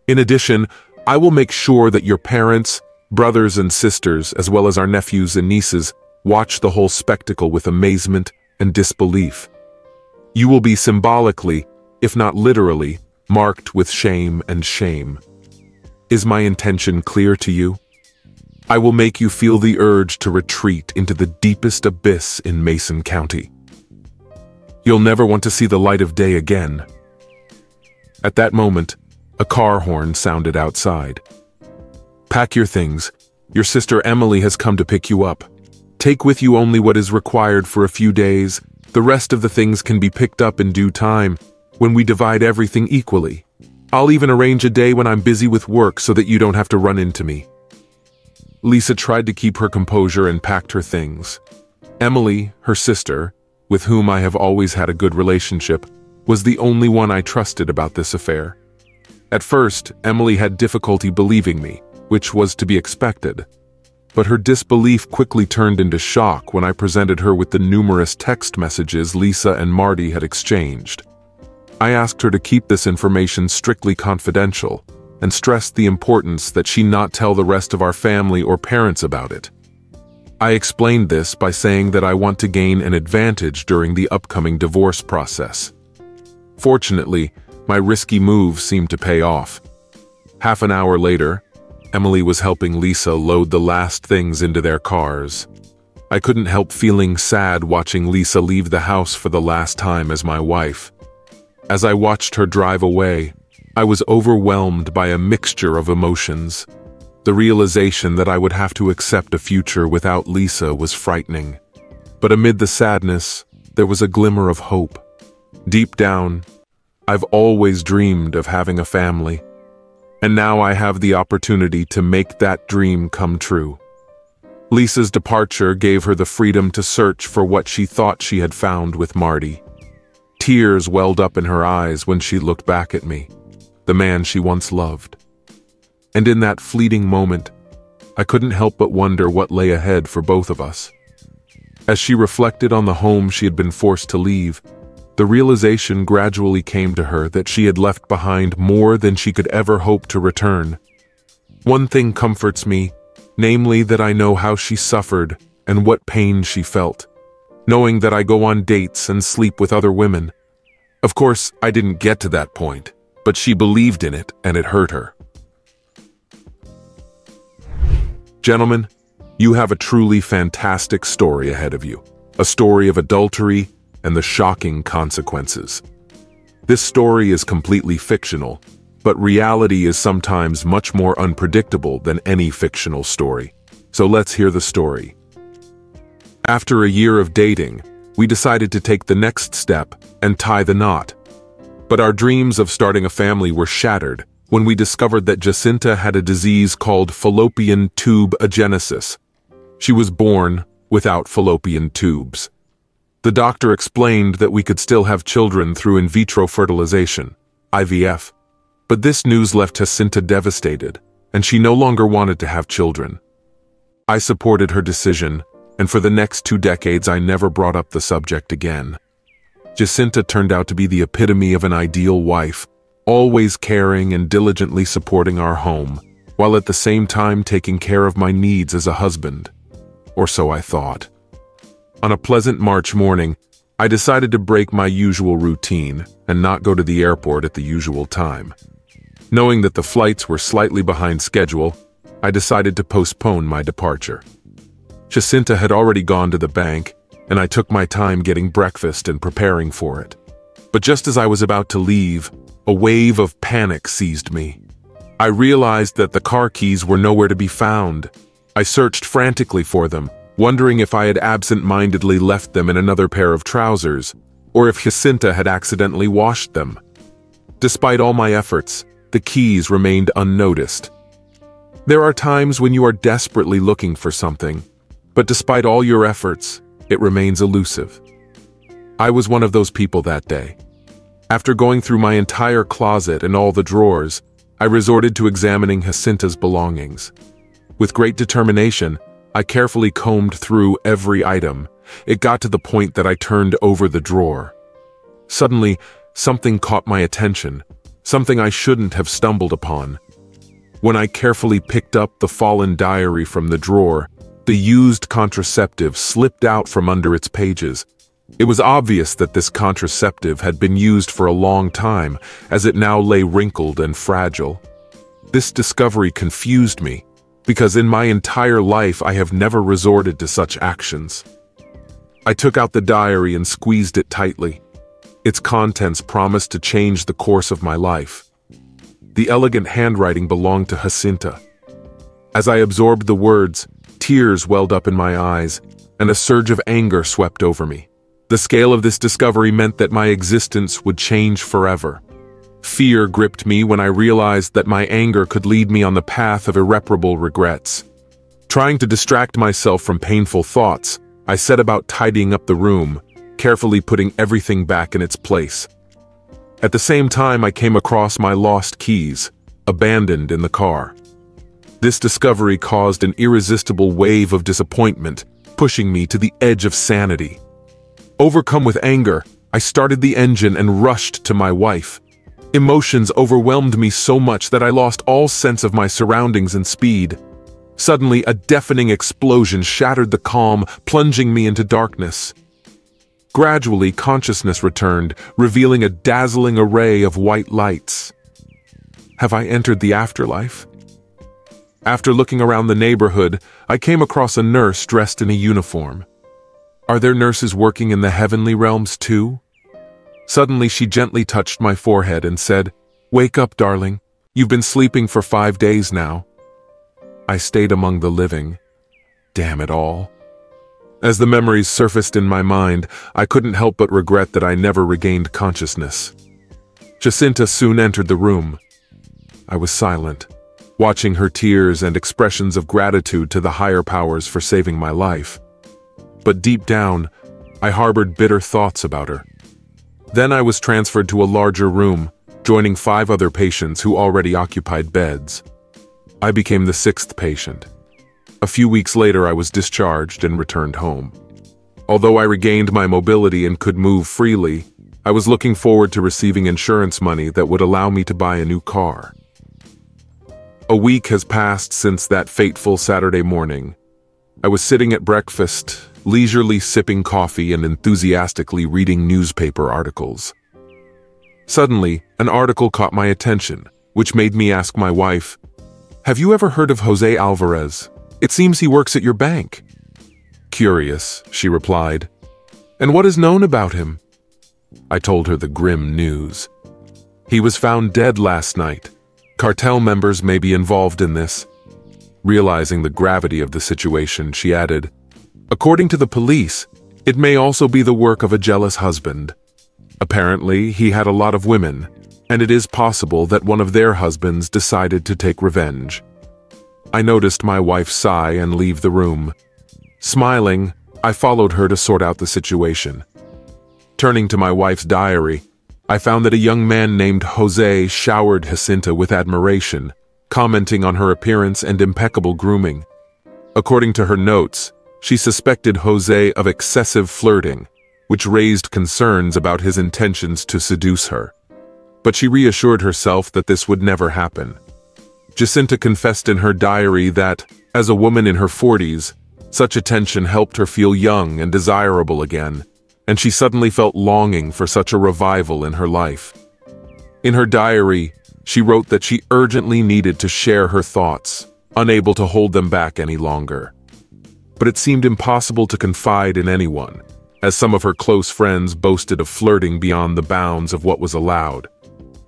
In addition, I will make sure that your parents, brothers and sisters, as well as our nephews and nieces, watch the whole spectacle with amazement and disbelief. You will be symbolically, if not literally, marked with shame and shame. Is my intention clear to you? I will make you feel the urge to retreat into the deepest abyss in Mason County. You'll never want to see the light of day again. At that moment, a car horn sounded outside. Pack your things. Your sister Emily has come to pick you up. Take with you only what is required for a few days. The rest of the things can be picked up in due time, when we divide everything equally. I'll even arrange a day when I'm busy with work so that you don't have to run into me. Lisa tried to keep her composure and packed her things. Emily, her sister, with whom I have always had a good relationship, was the only one I trusted about this affair. At first, Emily had difficulty believing me, which was to be expected. but her disbelief quickly turned into shock when I presented her with the numerous text messages Lisa and Marty had exchanged. I asked her to keep this information strictly confidential and stressed the importance that she not tell the rest of our family or parents about it. I explained this by saying that I want to gain an advantage during the upcoming divorce process. Fortunately, my risky move seemed to pay off. Half an hour later, Emily was helping Lisa load the last things into their cars. I couldn't help feeling sad watching Lisa leave the house for the last time as my wife. As I watched her drive away, I was overwhelmed by a mixture of emotions. The realization that I would have to accept a future without Lisa was frightening. But amid the sadness, there was a glimmer of hope. Deep down, I've always dreamed of having a family and now I have the opportunity to make that dream come true. Lisa's departure gave her the freedom to search for what she thought she had found with Marty. Tears welled up in her eyes when she looked back at me, the man she once loved. And in that fleeting moment, I couldn't help but wonder what lay ahead for both of us. As she reflected on the home she had been forced to leave, the realization gradually came to her that she had left behind more than she could ever hope to return. One thing comforts me, namely that I know how she suffered and what pain she felt, knowing that I go on dates and sleep with other women. Of course, I didn't get to that point, but she believed in it and it hurt her. Gentlemen, you have a truly fantastic story ahead of you. A story of adultery, and the shocking consequences. This story is completely fictional, but reality is sometimes much more unpredictable than any fictional story. So let's hear the story. After a year of dating, we decided to take the next step and tie the knot. But our dreams of starting a family were shattered when we discovered that Jacinta had a disease called fallopian tube agenesis. She was born without fallopian tubes. The doctor explained that we could still have children through in vitro fertilization, IVF. But this news left Jacinta devastated, and she no longer wanted to have children. I supported her decision, and for the next two decades I never brought up the subject again. Jacinta turned out to be the epitome of an ideal wife, always caring and diligently supporting our home, while at the same time taking care of my needs as a husband. Or so I thought. On a pleasant March morning, I decided to break my usual routine and not go to the airport at the usual time. Knowing that the flights were slightly behind schedule, I decided to postpone my departure. Jacinta had already gone to the bank, and I took my time getting breakfast and preparing for it. But just as I was about to leave, a wave of panic seized me. I realized that the car keys were nowhere to be found. I searched frantically for them, wondering if I had absent-mindedly left them in another pair of trousers, or if Jacinta had accidentally washed them. Despite all my efforts, the keys remained unnoticed. There are times when you are desperately looking for something, but despite all your efforts, it remains elusive. I was one of those people that day. After going through my entire closet and all the drawers, I resorted to examining Jacinta's belongings. With great determination, I carefully combed through every item. It got to the point that I turned over the drawer. Suddenly, something caught my attention, something I shouldn't have stumbled upon. When I carefully picked up the fallen diary from the drawer, the used contraceptive slipped out from under its pages. It was obvious that this contraceptive had been used for a long time, as it now lay wrinkled and fragile. This discovery confused me, because in my entire life I have never resorted to such actions. I took out the diary and squeezed it tightly. Its contents promised to change the course of my life. The elegant handwriting belonged to Jacinta. As I absorbed the words, tears welled up in my eyes, and a surge of anger swept over me. The scale of this discovery meant that my existence would change forever. Fear gripped me when I realized that my anger could lead me on the path of irreparable regrets. Trying to distract myself from painful thoughts, I set about tidying up the room, carefully putting everything back in its place. At the same time, I came across my lost keys, abandoned in the car. This discovery caused an irresistible wave of disappointment, pushing me to the edge of sanity. Overcome with anger, I started the engine and rushed to my wife. Emotions overwhelmed me so much that I lost all sense of my surroundings and speed. Suddenly, a deafening explosion shattered the calm, plunging me into darkness. Gradually, consciousness returned, revealing a dazzling array of white lights. Have I entered the afterlife? After looking around the neighborhood, I came across a nurse dressed in a uniform. Are there nurses working in the heavenly realms too? Suddenly she gently touched my forehead and said, Wake up, darling. You've been sleeping for five days now. I stayed among the living. Damn it all. As the memories surfaced in my mind, I couldn't help but regret that I never regained consciousness. Jacinta soon entered the room. I was silent, watching her tears and expressions of gratitude to the higher powers for saving my life but deep down, I harbored bitter thoughts about her. Then I was transferred to a larger room, joining five other patients who already occupied beds. I became the sixth patient. A few weeks later, I was discharged and returned home. Although I regained my mobility and could move freely, I was looking forward to receiving insurance money that would allow me to buy a new car. A week has passed since that fateful Saturday morning. I was sitting at breakfast, leisurely sipping coffee and enthusiastically reading newspaper articles. Suddenly, an article caught my attention, which made me ask my wife, Have you ever heard of Jose Alvarez? It seems he works at your bank. Curious, she replied. And what is known about him? I told her the grim news. He was found dead last night. Cartel members may be involved in this. Realizing the gravity of the situation, she added, According to the police, it may also be the work of a jealous husband. Apparently, he had a lot of women, and it is possible that one of their husbands decided to take revenge. I noticed my wife sigh and leave the room. Smiling, I followed her to sort out the situation. Turning to my wife's diary, I found that a young man named Jose showered Jacinta with admiration, commenting on her appearance and impeccable grooming. According to her notes, she suspected Jose of excessive flirting, which raised concerns about his intentions to seduce her. But she reassured herself that this would never happen. Jacinta confessed in her diary that, as a woman in her 40s, such attention helped her feel young and desirable again, and she suddenly felt longing for such a revival in her life. In her diary, she wrote that she urgently needed to share her thoughts, unable to hold them back any longer but it seemed impossible to confide in anyone, as some of her close friends boasted of flirting beyond the bounds of what was allowed.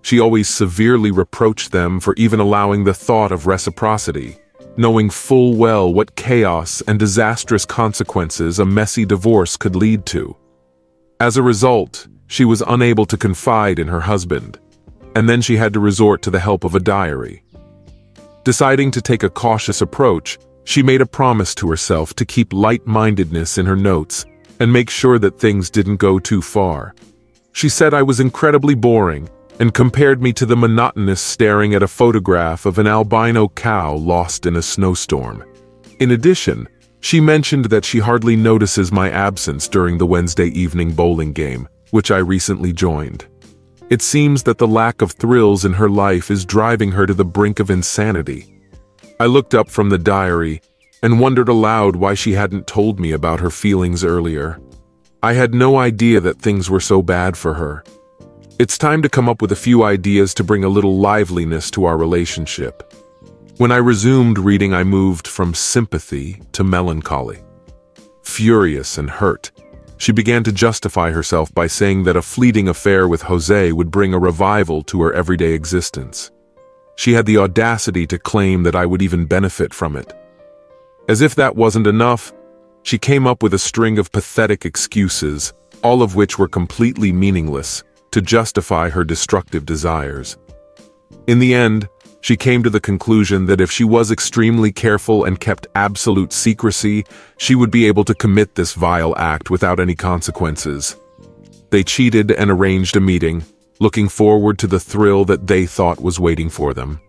She always severely reproached them for even allowing the thought of reciprocity, knowing full well what chaos and disastrous consequences a messy divorce could lead to. As a result, she was unable to confide in her husband, and then she had to resort to the help of a diary. Deciding to take a cautious approach, she made a promise to herself to keep light-mindedness in her notes and make sure that things didn't go too far. She said I was incredibly boring and compared me to the monotonous staring at a photograph of an albino cow lost in a snowstorm. In addition, she mentioned that she hardly notices my absence during the Wednesday evening bowling game, which I recently joined. It seems that the lack of thrills in her life is driving her to the brink of insanity. I looked up from the diary and wondered aloud why she hadn't told me about her feelings earlier. I had no idea that things were so bad for her. It's time to come up with a few ideas to bring a little liveliness to our relationship. When I resumed reading, I moved from sympathy to melancholy. Furious and hurt, she began to justify herself by saying that a fleeting affair with Jose would bring a revival to her everyday existence. She had the audacity to claim that I would even benefit from it. As if that wasn't enough, she came up with a string of pathetic excuses, all of which were completely meaningless, to justify her destructive desires. In the end, she came to the conclusion that if she was extremely careful and kept absolute secrecy, she would be able to commit this vile act without any consequences. They cheated and arranged a meeting, looking forward to the thrill that they thought was waiting for them.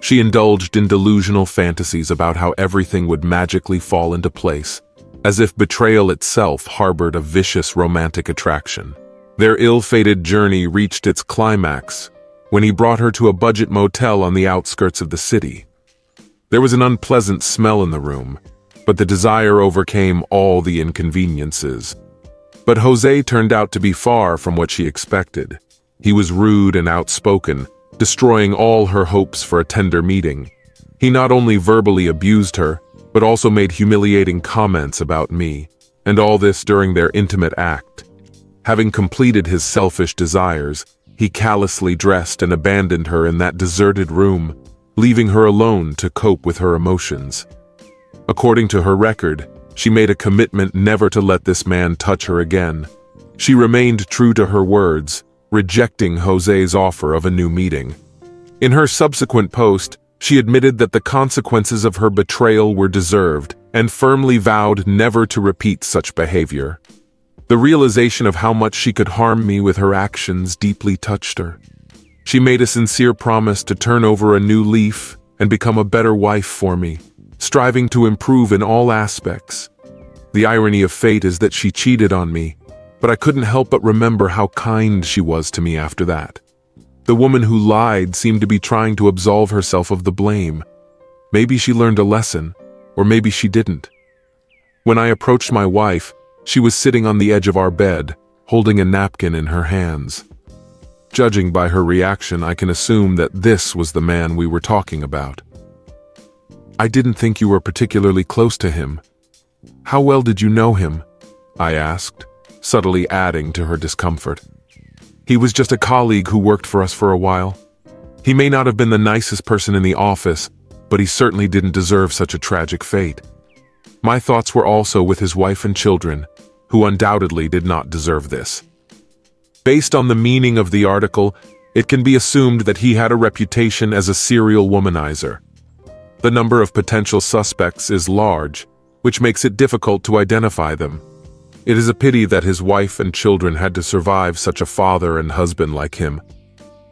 She indulged in delusional fantasies about how everything would magically fall into place, as if betrayal itself harbored a vicious romantic attraction. Their ill-fated journey reached its climax when he brought her to a budget motel on the outskirts of the city. There was an unpleasant smell in the room, but the desire overcame all the inconveniences. But Jose turned out to be far from what she expected. He was rude and outspoken, destroying all her hopes for a tender meeting. He not only verbally abused her, but also made humiliating comments about me, and all this during their intimate act. Having completed his selfish desires, he callously dressed and abandoned her in that deserted room, leaving her alone to cope with her emotions. According to her record, she made a commitment never to let this man touch her again. She remained true to her words, rejecting Jose's offer of a new meeting. In her subsequent post, she admitted that the consequences of her betrayal were deserved and firmly vowed never to repeat such behavior. The realization of how much she could harm me with her actions deeply touched her. She made a sincere promise to turn over a new leaf and become a better wife for me, striving to improve in all aspects. The irony of fate is that she cheated on me, but I couldn't help but remember how kind she was to me after that. The woman who lied seemed to be trying to absolve herself of the blame. Maybe she learned a lesson, or maybe she didn't. When I approached my wife, she was sitting on the edge of our bed, holding a napkin in her hands. Judging by her reaction, I can assume that this was the man we were talking about. I didn't think you were particularly close to him. How well did you know him? I asked, subtly adding to her discomfort. He was just a colleague who worked for us for a while. He may not have been the nicest person in the office, but he certainly didn't deserve such a tragic fate. My thoughts were also with his wife and children, who undoubtedly did not deserve this. Based on the meaning of the article, it can be assumed that he had a reputation as a serial womanizer. The number of potential suspects is large, which makes it difficult to identify them. It is a pity that his wife and children had to survive such a father and husband like him.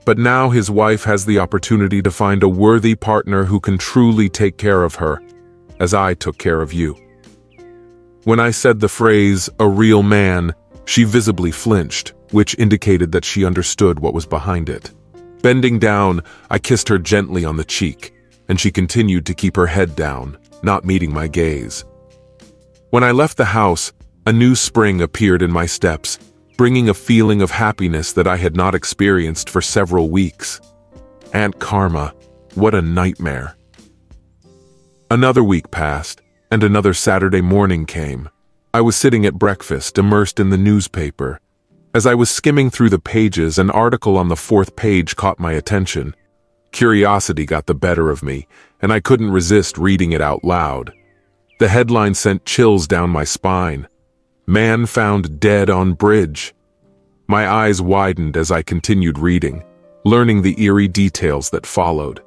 But now his wife has the opportunity to find a worthy partner who can truly take care of her, as I took care of you. When I said the phrase, a real man, she visibly flinched, which indicated that she understood what was behind it. Bending down, I kissed her gently on the cheek, and she continued to keep her head down, not meeting my gaze. When I left the house, a new spring appeared in my steps, bringing a feeling of happiness that I had not experienced for several weeks. Aunt Karma, what a nightmare. Another week passed, and another Saturday morning came. I was sitting at breakfast, immersed in the newspaper. As I was skimming through the pages, an article on the fourth page caught my attention. Curiosity got the better of me, and I couldn't resist reading it out loud. The headline sent chills down my spine. Man found dead on bridge. My eyes widened as I continued reading, learning the eerie details that followed.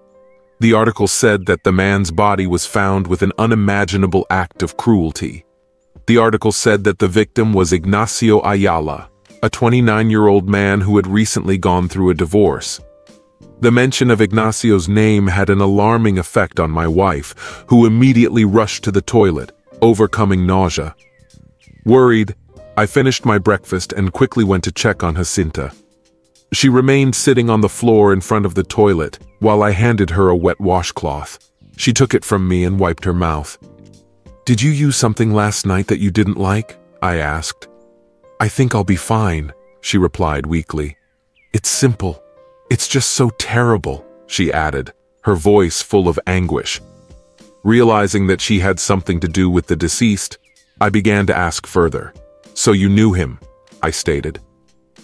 The article said that the man's body was found with an unimaginable act of cruelty. The article said that the victim was Ignacio Ayala, a 29-year-old man who had recently gone through a divorce. The mention of Ignacio's name had an alarming effect on my wife, who immediately rushed to the toilet, overcoming nausea. Worried, I finished my breakfast and quickly went to check on Jacinta. She remained sitting on the floor in front of the toilet while I handed her a wet washcloth. She took it from me and wiped her mouth. Did you use something last night that you didn't like? I asked. I think I'll be fine, she replied weakly. It's simple. It's just so terrible, she added, her voice full of anguish. Realizing that she had something to do with the deceased, I began to ask further. So you knew him, I stated.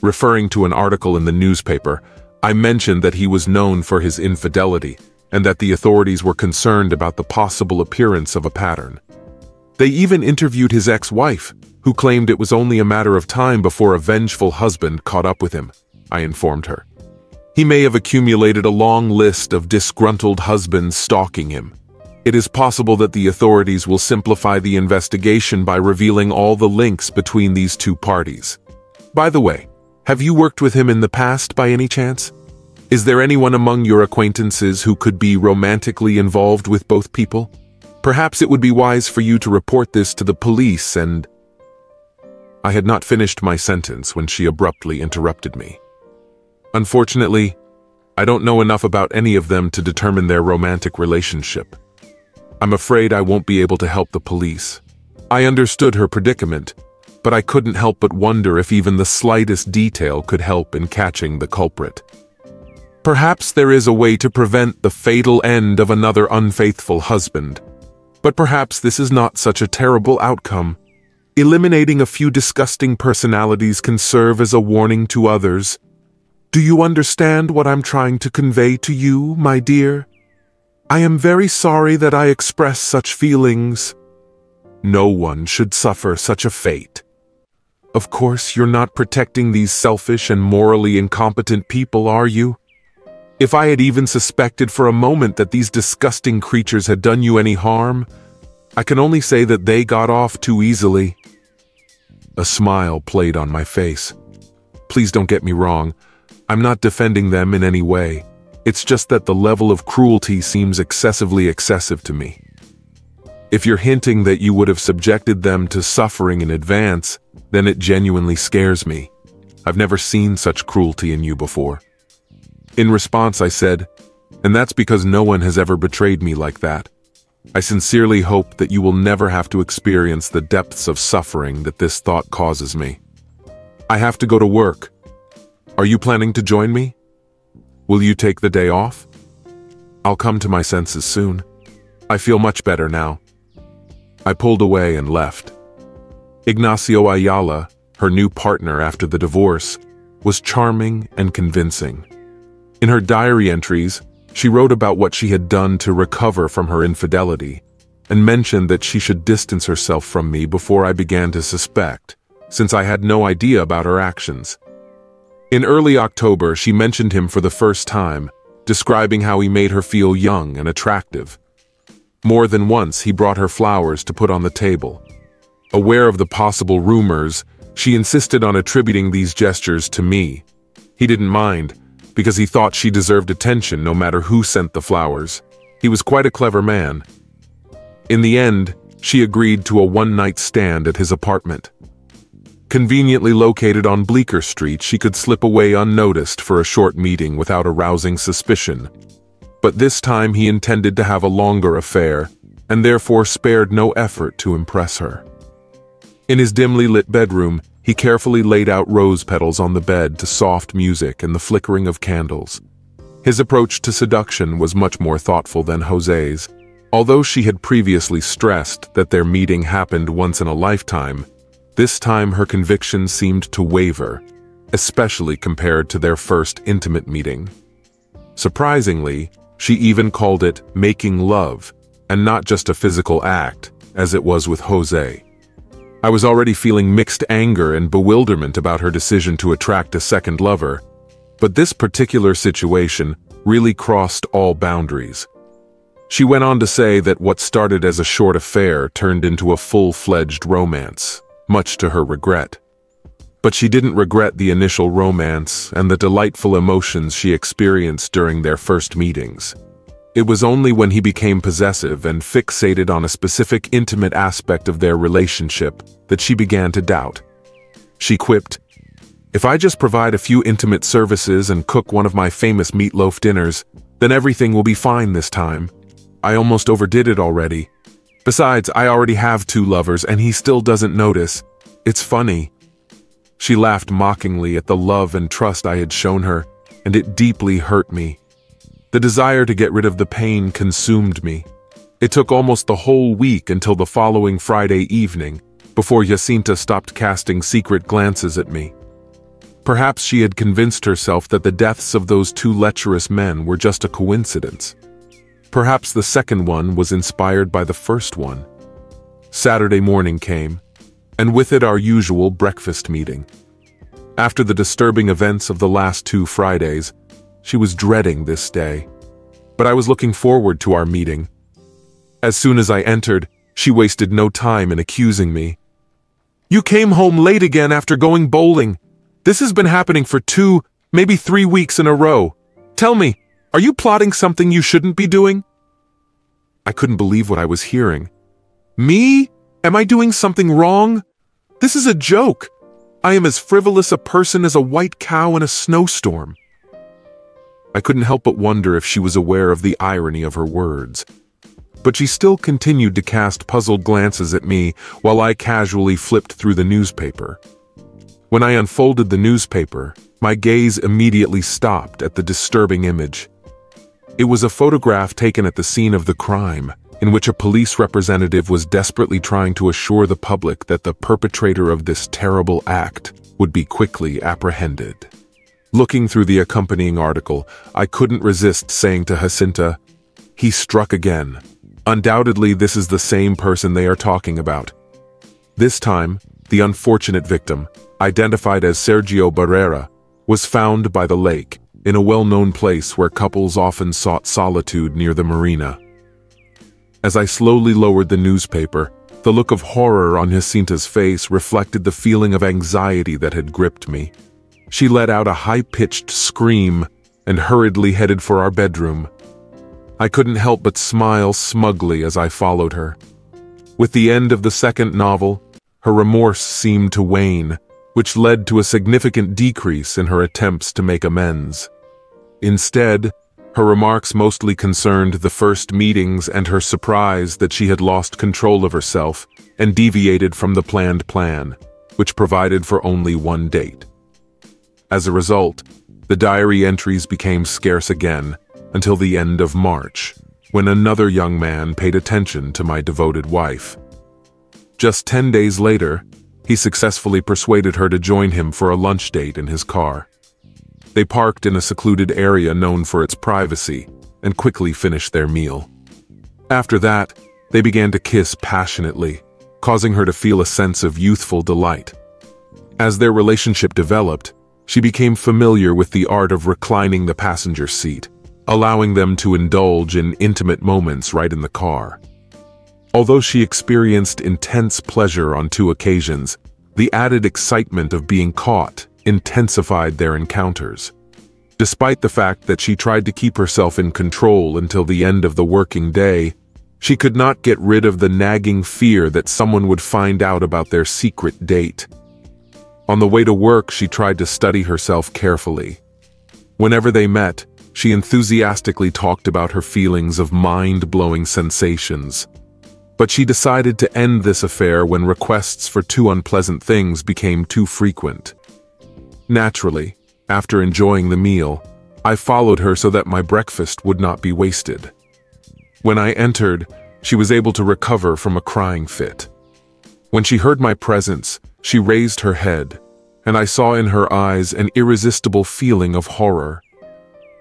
Referring to an article in the newspaper, I mentioned that he was known for his infidelity and that the authorities were concerned about the possible appearance of a pattern. They even interviewed his ex-wife, who claimed it was only a matter of time before a vengeful husband caught up with him, I informed her. He may have accumulated a long list of disgruntled husbands stalking him. It is possible that the authorities will simplify the investigation by revealing all the links between these two parties. By the way, have you worked with him in the past by any chance? Is there anyone among your acquaintances who could be romantically involved with both people? Perhaps it would be wise for you to report this to the police and... I had not finished my sentence when she abruptly interrupted me. Unfortunately, I don't know enough about any of them to determine their romantic relationship. I'm afraid I won't be able to help the police. I understood her predicament, but I couldn't help but wonder if even the slightest detail could help in catching the culprit. Perhaps there is a way to prevent the fatal end of another unfaithful husband. But perhaps this is not such a terrible outcome. Eliminating a few disgusting personalities can serve as a warning to others. Do you understand what I'm trying to convey to you, my dear? I am very sorry that I express such feelings. No one should suffer such a fate. Of course, you're not protecting these selfish and morally incompetent people, are you? If I had even suspected for a moment that these disgusting creatures had done you any harm, I can only say that they got off too easily. A smile played on my face. Please don't get me wrong. I'm not defending them in any way. It's just that the level of cruelty seems excessively excessive to me. If you're hinting that you would have subjected them to suffering in advance, then it genuinely scares me. I've never seen such cruelty in you before. In response, I said, and that's because no one has ever betrayed me like that. I sincerely hope that you will never have to experience the depths of suffering that this thought causes me. I have to go to work. Are you planning to join me? Will you take the day off? I'll come to my senses soon. I feel much better now. I pulled away and left. Ignacio Ayala, her new partner after the divorce, was charming and convincing. In her diary entries, she wrote about what she had done to recover from her infidelity, and mentioned that she should distance herself from me before I began to suspect, since I had no idea about her actions. In early October, she mentioned him for the first time, describing how he made her feel young and attractive. More than once, he brought her flowers to put on the table. Aware of the possible rumors, she insisted on attributing these gestures to me. He didn't mind, because he thought she deserved attention no matter who sent the flowers. He was quite a clever man. In the end, she agreed to a one-night stand at his apartment. Conveniently located on Bleecker Street, she could slip away unnoticed for a short meeting without arousing suspicion. But this time he intended to have a longer affair, and therefore spared no effort to impress her. In his dimly lit bedroom, he carefully laid out rose petals on the bed to soft music and the flickering of candles. His approach to seduction was much more thoughtful than Jose's. Although she had previously stressed that their meeting happened once in a lifetime, this time her conviction seemed to waver, especially compared to their first intimate meeting. Surprisingly, she even called it making love, and not just a physical act, as it was with Jose. I was already feeling mixed anger and bewilderment about her decision to attract a second lover, but this particular situation really crossed all boundaries. She went on to say that what started as a short affair turned into a full-fledged romance, much to her regret. But she didn't regret the initial romance and the delightful emotions she experienced during their first meetings. It was only when he became possessive and fixated on a specific intimate aspect of their relationship that she began to doubt. She quipped, If I just provide a few intimate services and cook one of my famous meatloaf dinners, then everything will be fine this time. I almost overdid it already. Besides, I already have two lovers and he still doesn't notice. It's funny. She laughed mockingly at the love and trust I had shown her, and it deeply hurt me. The desire to get rid of the pain consumed me. It took almost the whole week until the following Friday evening before Jacinta stopped casting secret glances at me. Perhaps she had convinced herself that the deaths of those two lecherous men were just a coincidence. Perhaps the second one was inspired by the first one. Saturday morning came, and with it our usual breakfast meeting. After the disturbing events of the last two Fridays, she was dreading this day. But I was looking forward to our meeting. As soon as I entered, she wasted no time in accusing me. You came home late again after going bowling. This has been happening for two, maybe three weeks in a row. Tell me, are you plotting something you shouldn't be doing? I couldn't believe what I was hearing. Me? Am I doing something wrong? This is a joke. I am as frivolous a person as a white cow in a snowstorm. I couldn't help but wonder if she was aware of the irony of her words. But she still continued to cast puzzled glances at me while I casually flipped through the newspaper. When I unfolded the newspaper, my gaze immediately stopped at the disturbing image. It was a photograph taken at the scene of the crime, in which a police representative was desperately trying to assure the public that the perpetrator of this terrible act would be quickly apprehended. Looking through the accompanying article, I couldn't resist saying to Jacinta, he struck again. Undoubtedly, this is the same person they are talking about. This time, the unfortunate victim, identified as Sergio Barrera, was found by the lake, in a well-known place where couples often sought solitude near the marina. As I slowly lowered the newspaper, the look of horror on Jacinta's face reflected the feeling of anxiety that had gripped me. She let out a high-pitched scream and hurriedly headed for our bedroom. I couldn't help but smile smugly as I followed her. With the end of the second novel, her remorse seemed to wane, which led to a significant decrease in her attempts to make amends. Instead, her remarks mostly concerned the first meetings and her surprise that she had lost control of herself and deviated from the planned plan, which provided for only one date. As a result, the diary entries became scarce again until the end of March, when another young man paid attention to my devoted wife. Just 10 days later, he successfully persuaded her to join him for a lunch date in his car. They parked in a secluded area known for its privacy and quickly finished their meal. After that, they began to kiss passionately, causing her to feel a sense of youthful delight. As their relationship developed, she became familiar with the art of reclining the passenger seat, allowing them to indulge in intimate moments right in the car. Although she experienced intense pleasure on two occasions, the added excitement of being caught intensified their encounters. Despite the fact that she tried to keep herself in control until the end of the working day, she could not get rid of the nagging fear that someone would find out about their secret date. On the way to work, she tried to study herself carefully. Whenever they met, she enthusiastically talked about her feelings of mind-blowing sensations. But she decided to end this affair when requests for too unpleasant things became too frequent. Naturally, after enjoying the meal, I followed her so that my breakfast would not be wasted. When I entered, she was able to recover from a crying fit. When she heard my presence, she raised her head, and I saw in her eyes an irresistible feeling of horror.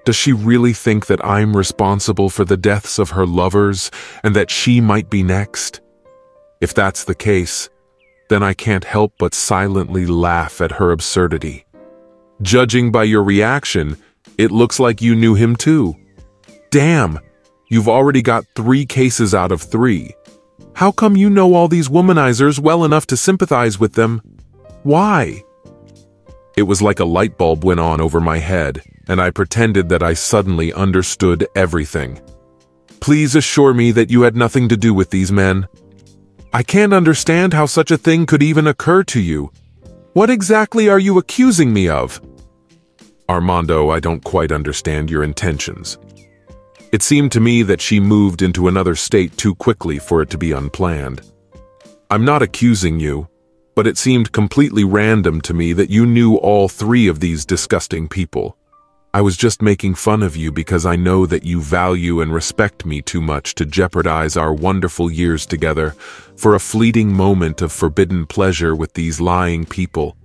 Does she really think that I'm responsible for the deaths of her lovers and that she might be next? If that's the case, then I can't help but silently laugh at her absurdity. Judging by your reaction, it looks like you knew him too. Damn, you've already got three cases out of three. How come you know all these womanizers well enough to sympathize with them? Why? It was like a light bulb went on over my head, and I pretended that I suddenly understood everything. Please assure me that you had nothing to do with these men. I can't understand how such a thing could even occur to you. What exactly are you accusing me of? Armando, I don't quite understand your intentions. It seemed to me that she moved into another state too quickly for it to be unplanned. I'm not accusing you, but it seemed completely random to me that you knew all three of these disgusting people. I was just making fun of you because I know that you value and respect me too much to jeopardize our wonderful years together for a fleeting moment of forbidden pleasure with these lying people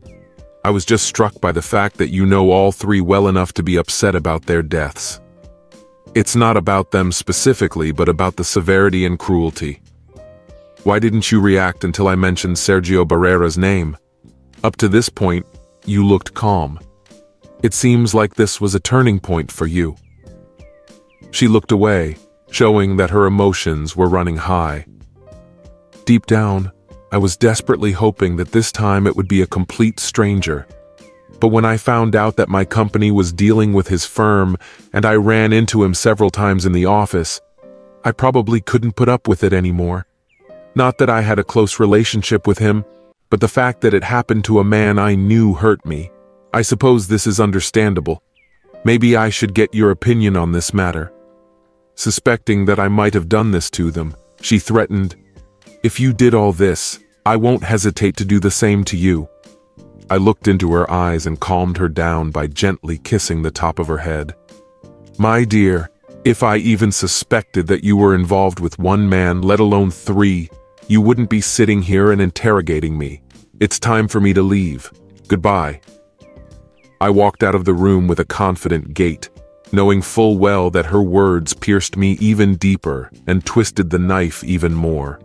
I was just struck by the fact that you know all three well enough to be upset about their deaths. It's not about them specifically, but about the severity and cruelty. Why didn't you react until I mentioned Sergio Barrera's name? Up to this point, you looked calm. It seems like this was a turning point for you. She looked away, showing that her emotions were running high. Deep down, I was desperately hoping that this time it would be a complete stranger. but when I found out that my company was dealing with his firm and I ran into him several times in the office, I probably couldn't put up with it anymore. Not that I had a close relationship with him, but the fact that it happened to a man I knew hurt me. I suppose this is understandable. Maybe I should get your opinion on this matter. Suspecting that I might have done this to them, she threatened, If you did all this, I won't hesitate to do the same to you. I looked into her eyes and calmed her down by gently kissing the top of her head. My dear, if I even suspected that you were involved with one man, let alone three, you wouldn't be sitting here and interrogating me. It's time for me to leave. Goodbye. I walked out of the room with a confident gait, knowing full well that her words pierced me even deeper and twisted the knife even more.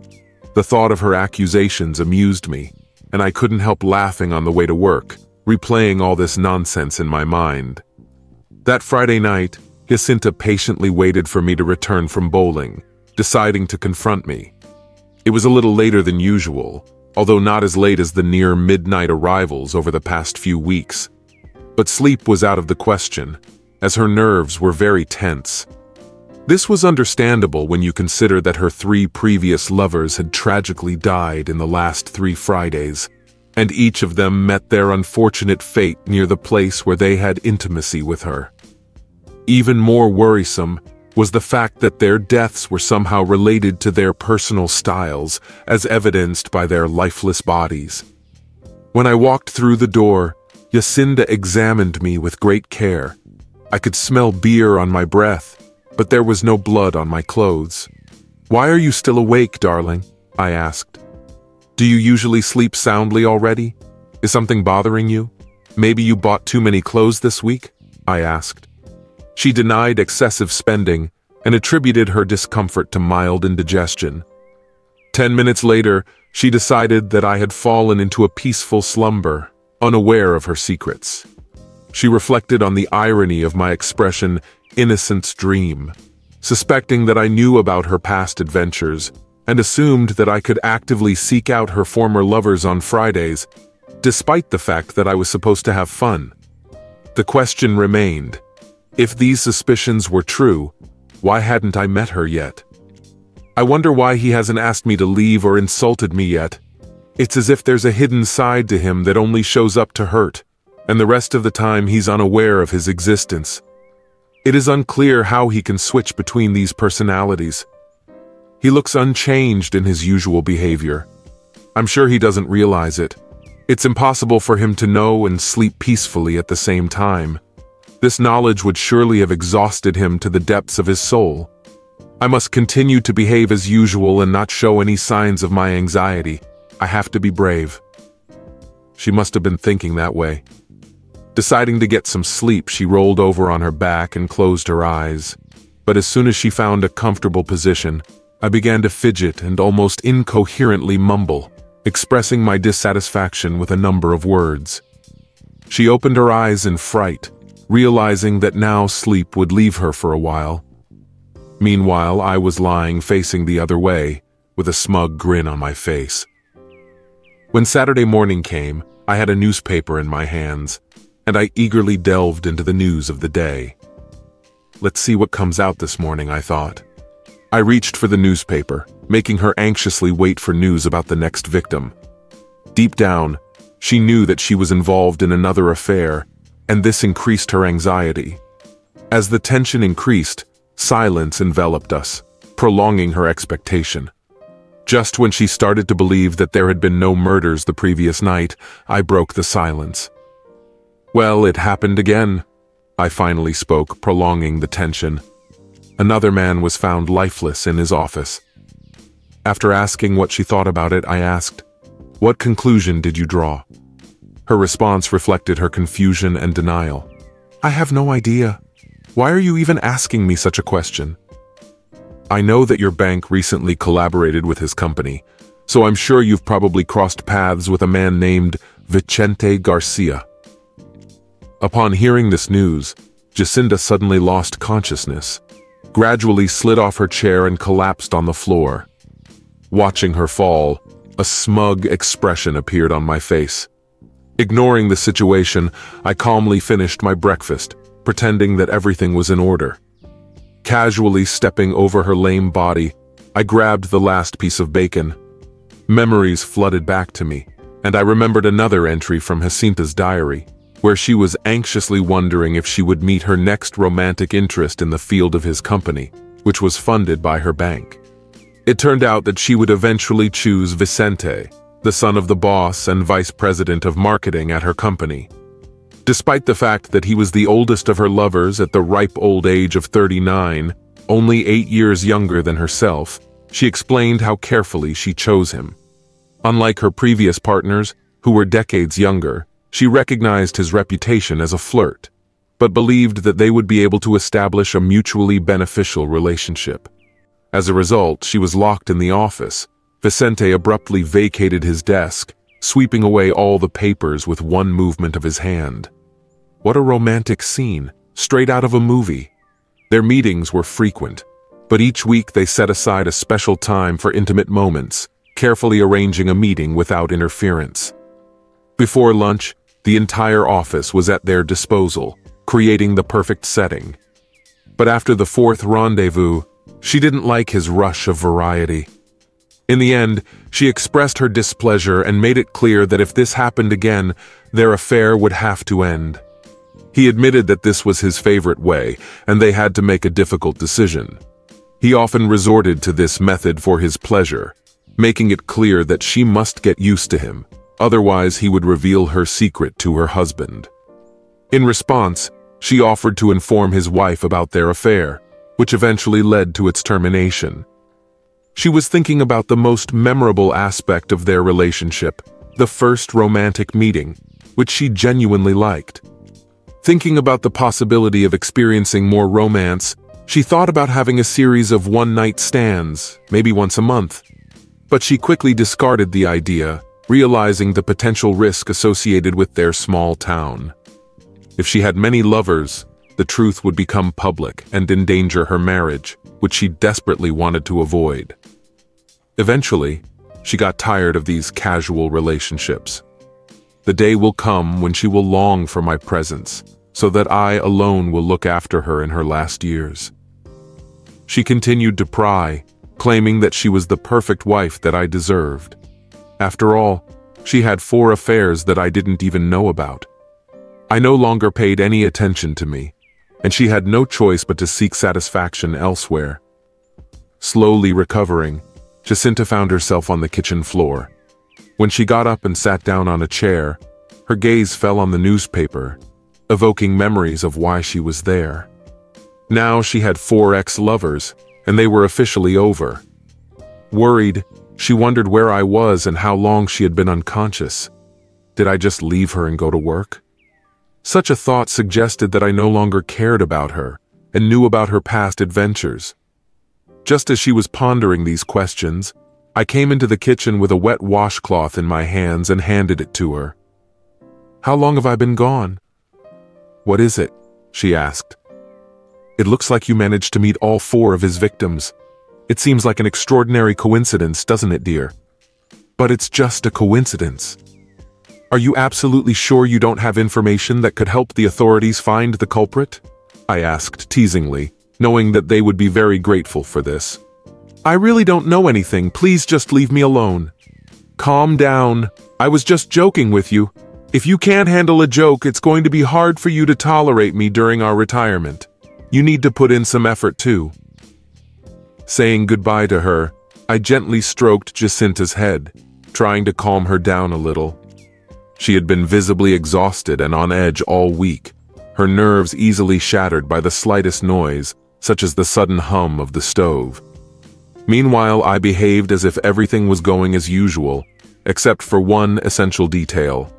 The thought of her accusations amused me, and I couldn't help laughing on the way to work, replaying all this nonsense in my mind. That Friday night, Jacinta patiently waited for me to return from bowling, deciding to confront me. It was a little later than usual, although not as late as the near midnight arrivals over the past few weeks. But sleep was out of the question, as her nerves were very tense. This was understandable when you consider that her three previous lovers had tragically died in the last three Fridays, and each of them met their unfortunate fate near the place where they had intimacy with her. Even more worrisome was the fact that their deaths were somehow related to their personal styles, as evidenced by their lifeless bodies. When I walked through the door, Jacinta examined me with great care. I could smell beer on my breath, but there was no blood on my clothes. Why are you still awake, darling? I asked. Do you usually sleep soundly already? Is something bothering you? Maybe you bought too many clothes this week? I asked. She denied excessive spending and attributed her discomfort to mild indigestion. Ten minutes later, she decided that I had fallen into a peaceful slumber, unaware of her secrets. She reflected on the irony of my expression, innocent's dream, suspecting that I knew about her past adventures, and assumed that I could actively seek out her former lovers on Fridays, despite the fact that I was supposed to have fun. The question remained, if these suspicions were true, why hadn't I met her yet? I wonder why he hasn't asked me to leave or insulted me yet. It's as if there's a hidden side to him that only shows up to hurt, and the rest of the time he's unaware of his existence. It is unclear how he can switch between these personalities. He looks unchanged in his usual behavior. I'm sure he doesn't realize it. It's impossible for him to know and sleep peacefully at the same time. This knowledge would surely have exhausted him to the depths of his soul. I must continue to behave as usual and not show any signs of my anxiety. I have to be brave. She must have been thinking that way. Deciding to get some sleep, she rolled over on her back and closed her eyes. But as soon as she found a comfortable position, I began to fidget and almost incoherently mumble, expressing my dissatisfaction with a number of words. She opened her eyes in fright, realizing that now sleep would leave her for a while. Meanwhile, I was lying facing the other way, with a smug grin on my face. When Saturday morning came, I had a newspaper in my hands, and I eagerly delved into the news of the day. Let's see what comes out this morning, I thought. I reached for the newspaper, making her anxiously wait for news about the next victim. Deep down, she knew that she was involved in another affair and this increased her anxiety. As the tension increased, silence enveloped us, prolonging her expectation. Just when she started to believe that there had been no murders the previous night, I broke the silence. Well, it happened again. I finally spoke, prolonging the tension. Another man was found lifeless in his office. After asking what she thought about it, I asked, What conclusion did you draw? Her response reflected her confusion and denial. I have no idea. Why are you even asking me such a question? I know that your bank recently collaborated with his company, so I'm sure you've probably crossed paths with a man named Vicente Garcia. Upon hearing this news, Jacinta suddenly lost consciousness, gradually slid off her chair and collapsed on the floor. Watching her fall, a smug expression appeared on my face. Ignoring the situation, I calmly finished my breakfast, pretending that everything was in order. Casually stepping over her lame body, I grabbed the last piece of bacon. Memories flooded back to me, and I remembered another entry from Jacinta's diary, where she was anxiously wondering if she would meet her next romantic interest in the field of his company, which was funded by her bank. It turned out that she would eventually choose Vicente, the son of the boss and vice president of marketing at her company. Despite the fact that he was the oldest of her lovers at the ripe old age of 39, only eight years younger than herself, she explained how carefully she chose him. Unlike her previous partners, who were decades younger, she recognized his reputation as a flirt, but believed that they would be able to establish a mutually beneficial relationship. As a result, she was locked in the office. Vicente abruptly vacated his desk, sweeping away all the papers with one movement of his hand. What a romantic scene, straight out of a movie. Their meetings were frequent, but each week they set aside a special time for intimate moments, carefully arranging a meeting without interference. Before lunch, the entire office was at their disposal, creating the perfect setting. But after the fourth rendezvous, she didn't like his rush of variety. In the end, she expressed her displeasure and made it clear that if this happened again, their affair would have to end. He admitted that this was his favorite way, and they had to make a difficult decision. He often resorted to this method for his pleasure, making it clear that she must get used to him, Otherwise, he would reveal her secret to her husband. In response, she offered to inform his wife about their affair, which eventually led to its termination. She was thinking about the most memorable aspect of their relationship, the first romantic meeting, which she genuinely liked. Thinking about the possibility of experiencing more romance, she thought about having a series of one-night stands, maybe once a month. But she quickly discarded the idea realizing the potential risk associated with their small town. If she had many lovers, the truth would become public and endanger her marriage, which she desperately wanted to avoid. Eventually, she got tired of these casual relationships. The day will come when she will long for my presence, so that I alone will look after her in her last years. She continued to pry, claiming that she was the perfect wife that I deserved. After all, she had four affairs that I didn't even know about. I no longer paid any attention to me, and she had no choice but to seek satisfaction elsewhere. Slowly recovering, Jacinta found herself on the kitchen floor. When she got up and sat down on a chair, her gaze fell on the newspaper, evoking memories of why she was there. Now she had four ex-lovers, and they were officially over. Worried, she wondered where I was and how long she had been unconscious. Did I just leave her and go to work? Such a thought suggested that I no longer cared about her and knew about her past adventures. Just as she was pondering these questions, I came into the kitchen with a wet washcloth in my hands and handed it to her. How long have I been gone? What is it? she asked. It looks like you managed to meet all four of his victims. It seems like an extraordinary coincidence, doesn't it, dear? But it's just a coincidence. Are you absolutely sure you don't have information that could help the authorities find the culprit? I asked teasingly, knowing that they would be very grateful for this. I really don't know anything, please just leave me alone. Calm down, I was just joking with you. If you can't handle a joke, it's going to be hard for you to tolerate me during our retirement. You need to put in some effort too. Saying goodbye to her, I gently stroked Jacinta's head, trying to calm her down a little. She had been visibly exhausted and on edge all week, her nerves easily shattered by the slightest noise, such as the sudden hum of the stove. Meanwhile, I behaved as if everything was going as usual, except for one essential detail.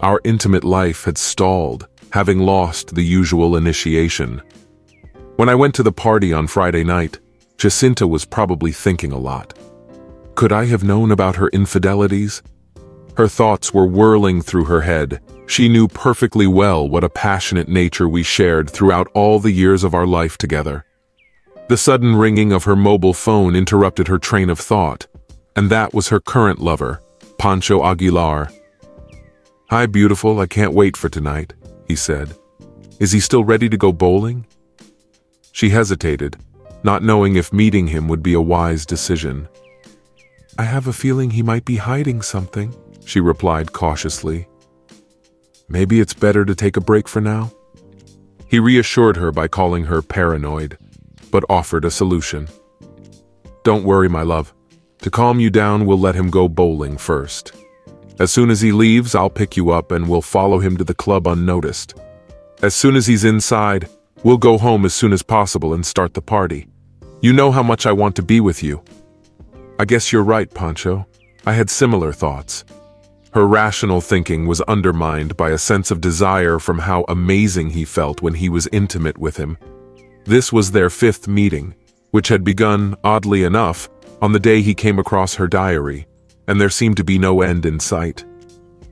Our intimate life had stalled, having lost the usual initiation. When I went to the party on Friday night, Jacinta was probably thinking a lot. Could I have known about her infidelities? Her thoughts were whirling through her head. She knew perfectly well what a passionate nature we shared throughout all the years of our life together. The sudden ringing of her mobile phone interrupted her train of thought, and that was her current lover, Pancho Aguilar. Hi, beautiful, I can't wait for tonight, he said. Is he still ready to go bowling? She hesitated, not knowing if meeting him would be a wise decision. I have a feeling he might be hiding something, she replied cautiously. Maybe it's better to take a break for now? He reassured her by calling her paranoid, but offered a solution. Don't worry, my love. To calm you down, we'll let him go bowling first. As soon as he leaves, I'll pick you up and we'll follow him to the club unnoticed. As soon as he's inside, we'll go home as soon as possible and start the party. You know how much I want to be with you. I guess you're right, Pancho. I had similar thoughts. Her rational thinking was undermined by a sense of desire from how amazing he felt when he was intimate with him. This was their fifth meeting, which had begun, oddly enough, on the day he came across her diary, and there seemed to be no end in sight.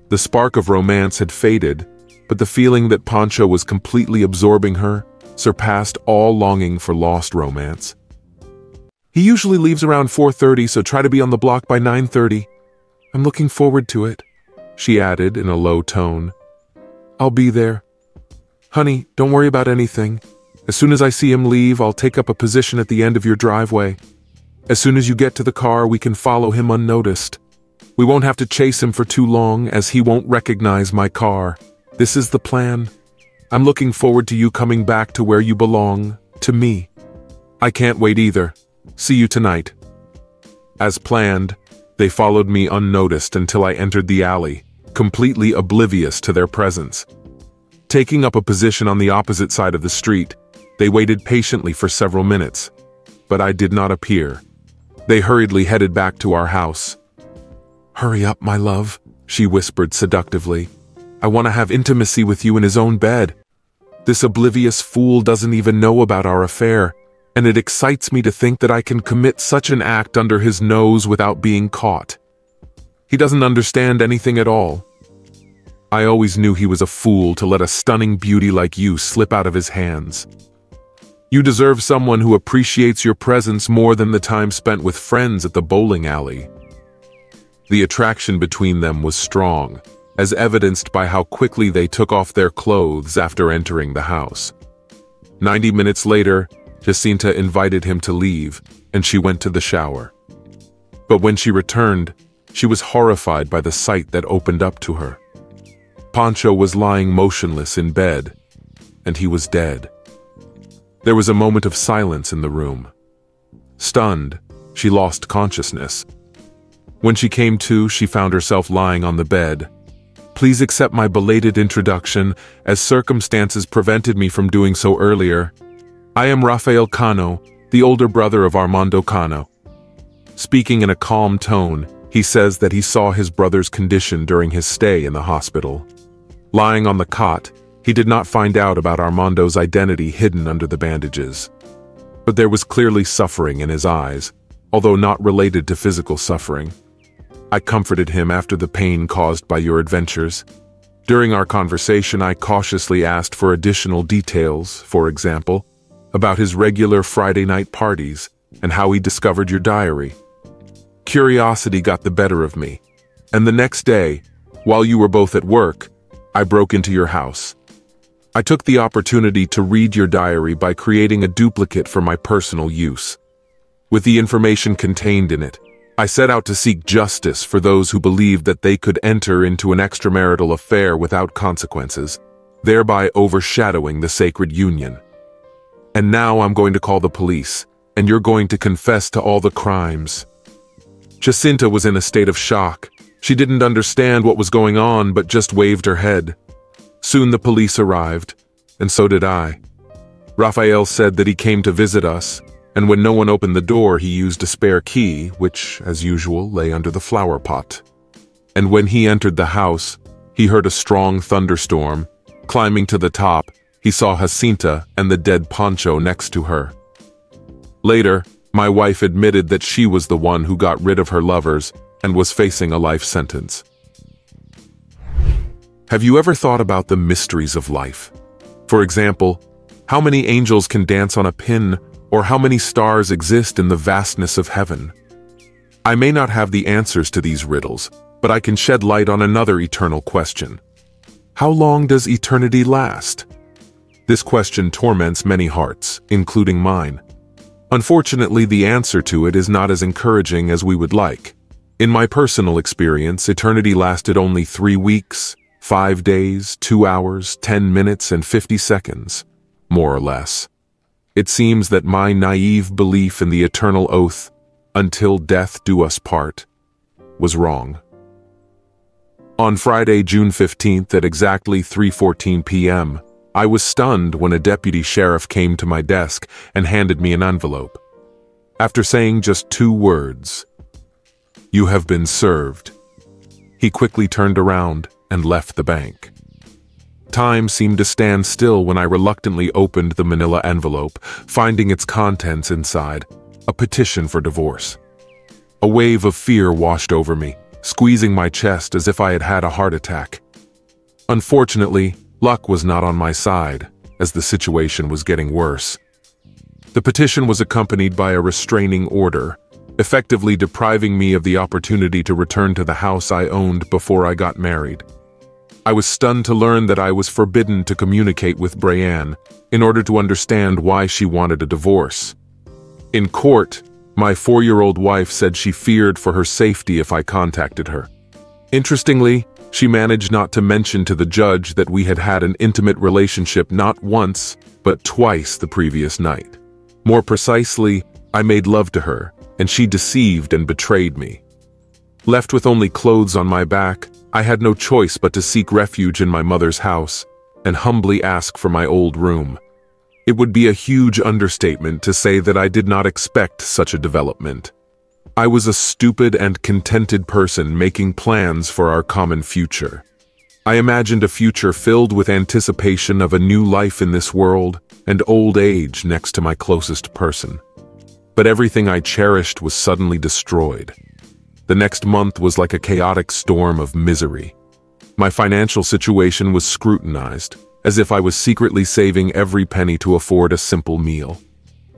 The spark of romance had faded, but the feeling that Pancho was completely absorbing her surpassed all longing for lost romance. He usually leaves around 4.30, so try to be on the block by 9.30. I'm looking forward to it she added in a low tone. I'll be there. Honey, don't worry about anything. As soon as I see him leave, I'll take up a position at the end of your driveway. As soon as you get to the car, we can follow him unnoticed. We won't have to chase him for too long, as he won't recognize my car. This is the plan. I'm looking forward to you coming back to where you belong, to me. I can't wait either. See you tonight. As planned, they followed me unnoticed until I entered the alley completely oblivious to their presence. Taking up a position on the opposite side of the street, they waited patiently for several minutes, but I did not appear. They hurriedly headed back to our house. Hurry up, my love, she whispered seductively. I want to have intimacy with you in his own bed. This oblivious fool doesn't even know about our affair, and it excites me to think that I can commit such an act under his nose without being caught. He doesn't understand anything at all. I always knew he was a fool to let a stunning beauty like you slip out of his hands. You deserve someone who appreciates your presence more than the time spent with friends at the bowling alley. The attraction between them was strong, as evidenced by how quickly they took off their clothes after entering the house. Ninety minutes later, Jacinta invited him to leave, and she went to the shower. But when she returned, she was horrified by the sight that opened up to her. Pancho was lying motionless in bed, and he was dead. There was a moment of silence in the room. Stunned, she lost consciousness. When she came to, she found herself lying on the bed. Please accept my belated introduction, as circumstances prevented me from doing so earlier. I am Rafael Cano, the older brother of Armando Cano. Speaking in a calm tone, he says that he saw his brother's condition during his stay in the hospital. Lying on the cot, he did not find out about Armando's identity hidden under the bandages. But there was clearly suffering in his eyes, although not related to physical suffering. I comforted him after the pain caused by your adventures. During our conversation, I cautiously asked for additional details, for example, about his regular Friday night parties and how he discovered your diary. Curiosity got the better of me, and the next day, while you were both at work, I broke into your house. I took the opportunity to read your diary by creating a duplicate for my personal use. With the information contained in it, I set out to seek justice for those who believed that they could enter into an extramarital affair without consequences, thereby overshadowing the sacred union. And now I'm going to call the police, and you're going to confess to all the crimes, Jacinta was in a state of shock. She didn't understand what was going on, but just waved her head. Soon the police arrived, and so did I. Rafael said that he came to visit us, and when no one opened the door, he used a spare key, which, as usual, lay under the flower pot. And when he entered the house, he heard a strong thunderstorm. Climbing to the top, he saw Jacinta and the dead Pancho next to her. Later, my wife admitted that she was the one who got rid of her lovers and was facing a life sentence. Have you ever thought about the mysteries of life? For example, how many angels can dance on a pin or how many stars exist in the vastness of heaven? I may not have the answers to these riddles, but I can shed light on another eternal question. How long does eternity last? This question torments many hearts, including mine. Unfortunately, the answer to it is not as encouraging as we would like. In my personal experience, eternity lasted only three weeks, five days, two hours, ten minutes, and fifty seconds, more or less. It seems that my naive belief in the eternal oath, until death do us part, was wrong. On Friday, June 15th at exactly 3.14 p.m., I was stunned when a deputy sheriff came to my desk and handed me an envelope. After saying just two words, You have been served, he quickly turned around and left the bank. Time seemed to stand still when I reluctantly opened the manila envelope, finding its contents inside, a petition for divorce. A wave of fear washed over me, squeezing my chest as if I had had a heart attack. Unfortunately, luck was not on my side, as the situation was getting worse. The petition was accompanied by a restraining order, effectively depriving me of the opportunity to return to the house I owned before I got married. I was stunned to learn that I was forbidden to communicate with Brianne in order to understand why she wanted a divorce. In court, my four-year-old wife said she feared for her safety if I contacted her. Interestingly, she managed not to mention to the judge that we had had an intimate relationship not once, but twice the previous night. More precisely, I made love to her, and she deceived and betrayed me. Left with only clothes on my back, I had no choice but to seek refuge in my mother's house and humbly ask for my old room. It would be a huge understatement to say that I did not expect such a development. I was a stupid and contented person making plans for our common future. I imagined a future filled with anticipation of a new life in this world and old age next to my closest person. But everything I cherished was suddenly destroyed. The next month was like a chaotic storm of misery. My financial situation was scrutinized, as if I was secretly saving every penny to afford a simple meal.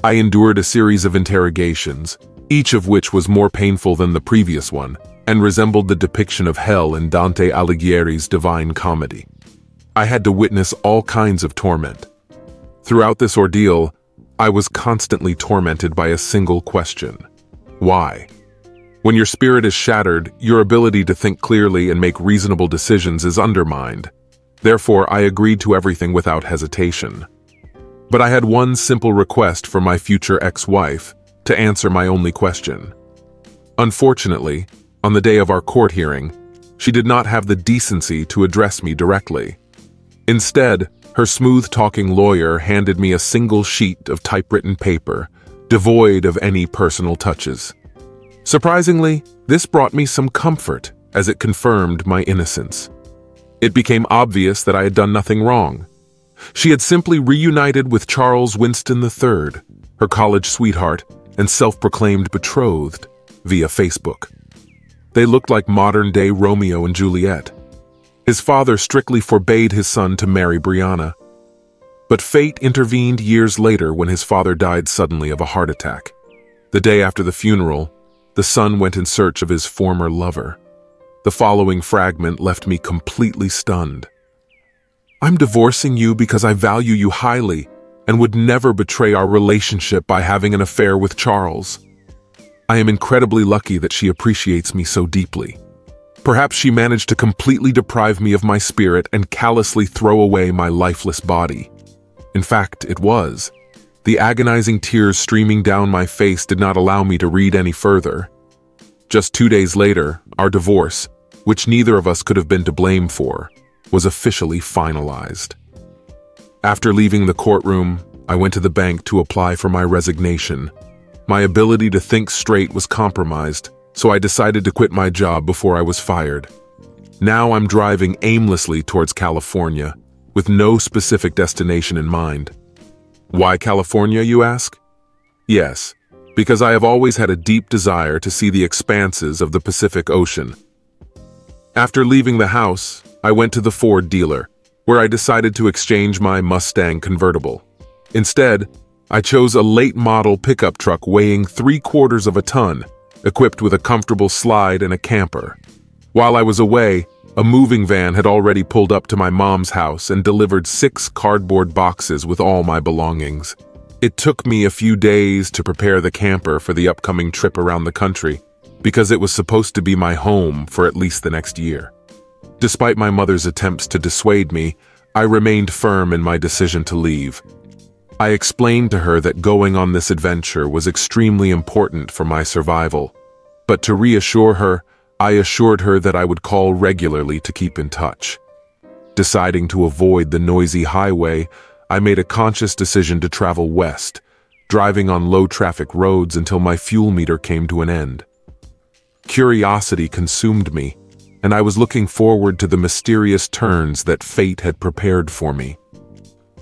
I endured a series of interrogations, each of which was more painful than the previous one, and resembled the depiction of hell in Dante Alighieri's Divine Comedy. I had to witness all kinds of torment. Throughout this ordeal, I was constantly tormented by a single question. Why? When your spirit is shattered, your ability to think clearly and make reasonable decisions is undermined. Therefore, I agreed to everything without hesitation. But I had one simple request for my future ex-wife, to answer my only question. Unfortunately, on the day of our court hearing, she did not have the decency to address me directly. Instead, her smooth-talking lawyer handed me a single sheet of typewritten paper, devoid of any personal touches. Surprisingly, this brought me some comfort as it confirmed my innocence. It became obvious that I had done nothing wrong. She had simply reunited with Charles Winston III, her college sweetheart and self-proclaimed betrothed, via Facebook. They looked like modern-day Romeo and Juliet. His father strictly forbade his son to marry Brianna. But fate intervened years later when his father died suddenly of a heart attack. The day after the funeral, the son went in search of his former lover. The following fragment left me completely stunned. I'm divorcing you because I value you highly and would never betray our relationship by having an affair with Charles. I am incredibly lucky that she appreciates me so deeply. Perhaps she managed to completely deprive me of my spirit and callously throw away my lifeless body. In fact, it was. The agonizing tears streaming down my face did not allow me to read any further. Just two days later, our divorce, which neither of us could have been to blame for, was officially finalized. After leaving the courtroom, I went to the bank to apply for my resignation. My ability to think straight was compromised, so I decided to quit my job before I was fired. Now I'm driving aimlessly towards California, with no specific destination in mind. Why California, you ask? Yes, because I have always had a deep desire to see the expanses of the Pacific Ocean. After leaving the house, I went to the Ford dealer, where I decided to exchange my Mustang convertible. Instead, I chose a late-model pickup truck weighing three-quarters of a ton, equipped with a comfortable slide and a camper. While I was away, a moving van had already pulled up to my mom's house and delivered six cardboard boxes with all my belongings. It took me a few days to prepare the camper for the upcoming trip around the country, because it was supposed to be my home for at least the next year. Despite my mother's attempts to dissuade me, I remained firm in my decision to leave. I explained to her that going on this adventure was extremely important for my survival, but to reassure her, I assured her that I would call regularly to keep in touch. Deciding to avoid the noisy highway, I made a conscious decision to travel west, driving on low-traffic roads until my fuel meter came to an end. Curiosity consumed me, and I was looking forward to the mysterious turns that fate had prepared for me.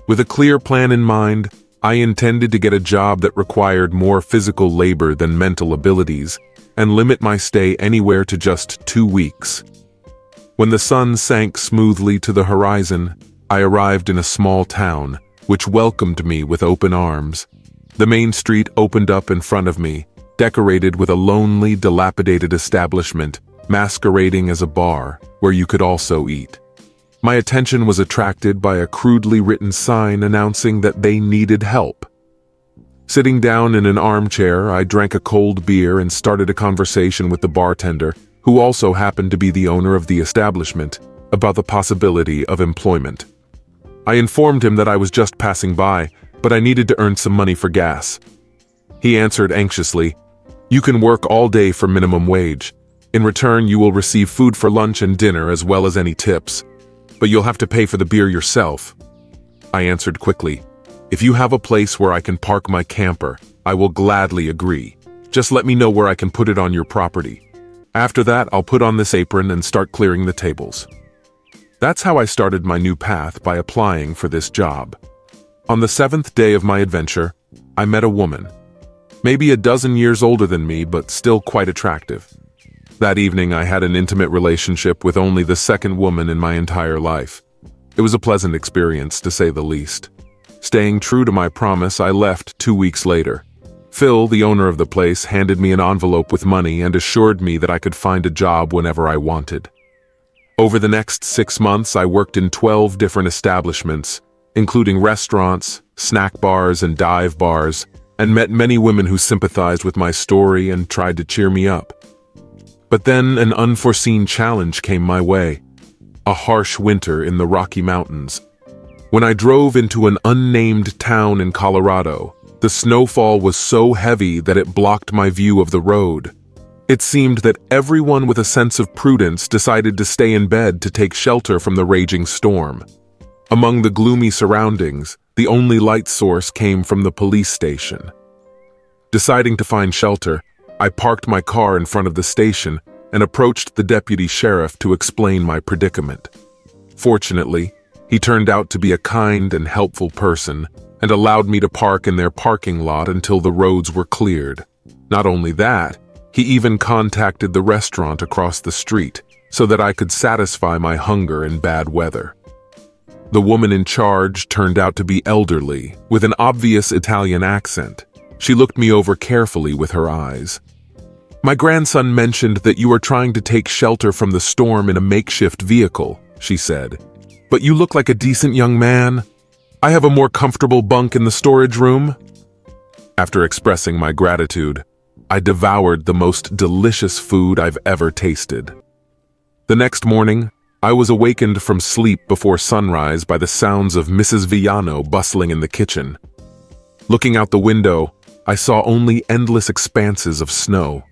With a clear plan in mind, I intended to get a job that required more physical labor than mental abilities, and limit my stay anywhere to just two weeks. When the sun sank smoothly to the horizon, I arrived in a small town, which welcomed me with open arms. The main street opened up in front of me, decorated with a lonely, dilapidated establishment, masquerading as a bar, where you could also eat. My attention was attracted by a crudely written sign announcing that they needed help. Sitting down in an armchair, I drank a cold beer and started a conversation with the bartender, who also happened to be the owner of the establishment, about the possibility of employment. I informed him that I was just passing by, but I needed to earn some money for gas. He answered anxiously, You can work all day for minimum wage. In return, you will receive food for lunch and dinner as well as any tips. But you'll have to pay for the beer yourself. I answered quickly, If you have a place where I can park my camper, I will gladly agree. Just let me know where I can put it on your property. After that, I'll put on this apron and start clearing the tables. That's how I started my new path by applying for this job. On the seventh day of my adventure, I met a woman. Maybe a dozen years older than me, but still quite attractive. That evening, I had an intimate relationship with only the second woman in my entire life. It was a pleasant experience, to say the least. Staying true to my promise, I left two weeks later. Phil, the owner of the place, handed me an envelope with money and assured me that I could find a job whenever I wanted. Over the next six months, I worked in 12 different establishments, including restaurants, snack bars, and dive bars, and met many women who sympathized with my story and tried to cheer me up. But then an unforeseen challenge came my way. A harsh winter in the Rocky Mountains. When I drove into an unnamed town in Colorado, the snowfall was so heavy that it blocked my view of the road. It seemed that everyone with a sense of prudence decided to stay in bed to take shelter from the raging storm. Among the gloomy surroundings, the only light source came from the police station. Deciding to find shelter, I parked my car in front of the station and approached the deputy sheriff to explain my predicament. Fortunately, he turned out to be a kind and helpful person and allowed me to park in their parking lot until the roads were cleared. Not only that, he even contacted the restaurant across the street so that I could satisfy my hunger in bad weather. The woman in charge turned out to be elderly, with an obvious Italian accent. She looked me over carefully with her eyes. My grandson mentioned that you are trying to take shelter from the storm in a makeshift vehicle, she said. But you look like a decent young man. I have a more comfortable bunk in the storage room. After expressing my gratitude, I devoured the most delicious food I've ever tasted. The next morning, I was awakened from sleep before sunrise by the sounds of Mrs. Villano bustling in the kitchen. Looking out the window, I saw only endless expanses of snow.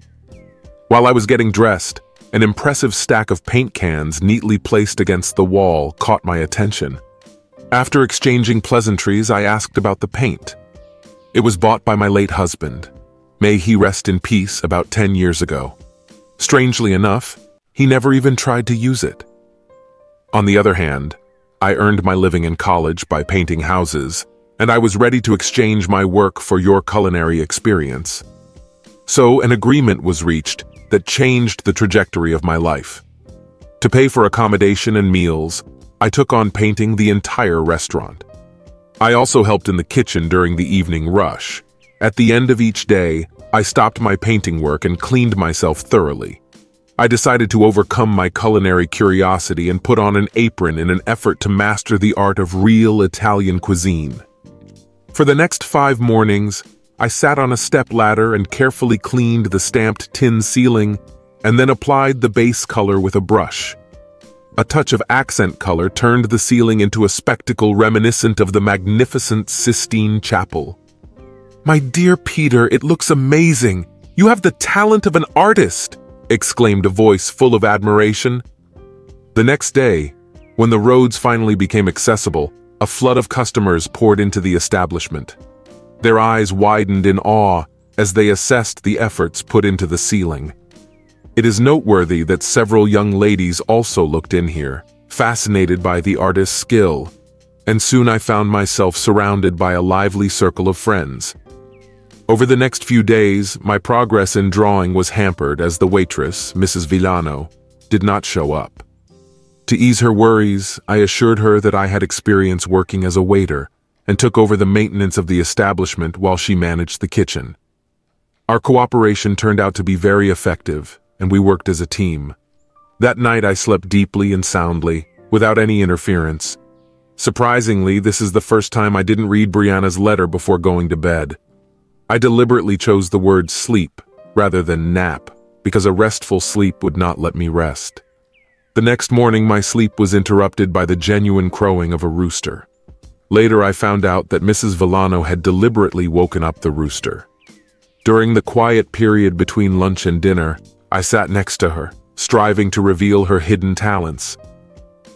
While I was getting dressed, an impressive stack of paint cans neatly placed against the wall caught my attention. After exchanging pleasantries, I asked about the paint. It was bought by my late husband, May he rest in peace about 10 years ago. Strangely enough, he never even tried to use it. On the other hand, I earned my living in college by painting houses, and I was ready to exchange my work for your culinary experience. So an agreement was reached that changed the trajectory of my life. To pay for accommodation and meals, I took on painting the entire restaurant. I also helped in the kitchen during the evening rush, at the end of each day, I stopped my painting work and cleaned myself thoroughly. I decided to overcome my culinary curiosity and put on an apron in an effort to master the art of real Italian cuisine. For the next five mornings, I sat on a step ladder and carefully cleaned the stamped tin ceiling and then applied the base color with a brush. A touch of accent color turned the ceiling into a spectacle reminiscent of the magnificent Sistine Chapel. My dear Peter, it looks amazing. You have the talent of an artist, exclaimed a voice full of admiration. The next day, when the roads finally became accessible, a flood of customers poured into the establishment. Their eyes widened in awe as they assessed the efforts put into the ceiling. It is noteworthy that several young ladies also looked in here, fascinated by the artist's skill, and soon I found myself surrounded by a lively circle of friends. Over the next few days, my progress in drawing was hampered as the waitress, Mrs. Villano, did not show up. To ease her worries, I assured her that I had experience working as a waiter and took over the maintenance of the establishment while she managed the kitchen. Our cooperation turned out to be very effective, and we worked as a team. That night I slept deeply and soundly, without any interference. Surprisingly, this is the first time I didn't read Brianna's letter before going to bed. I deliberately chose the word sleep rather than nap because a restful sleep would not let me rest. The next morning my sleep was interrupted by the genuine crowing of a rooster. Later I found out that Mrs. Villano had deliberately woken up the rooster. During the quiet period between lunch and dinner, I sat next to her, striving to reveal her hidden talents.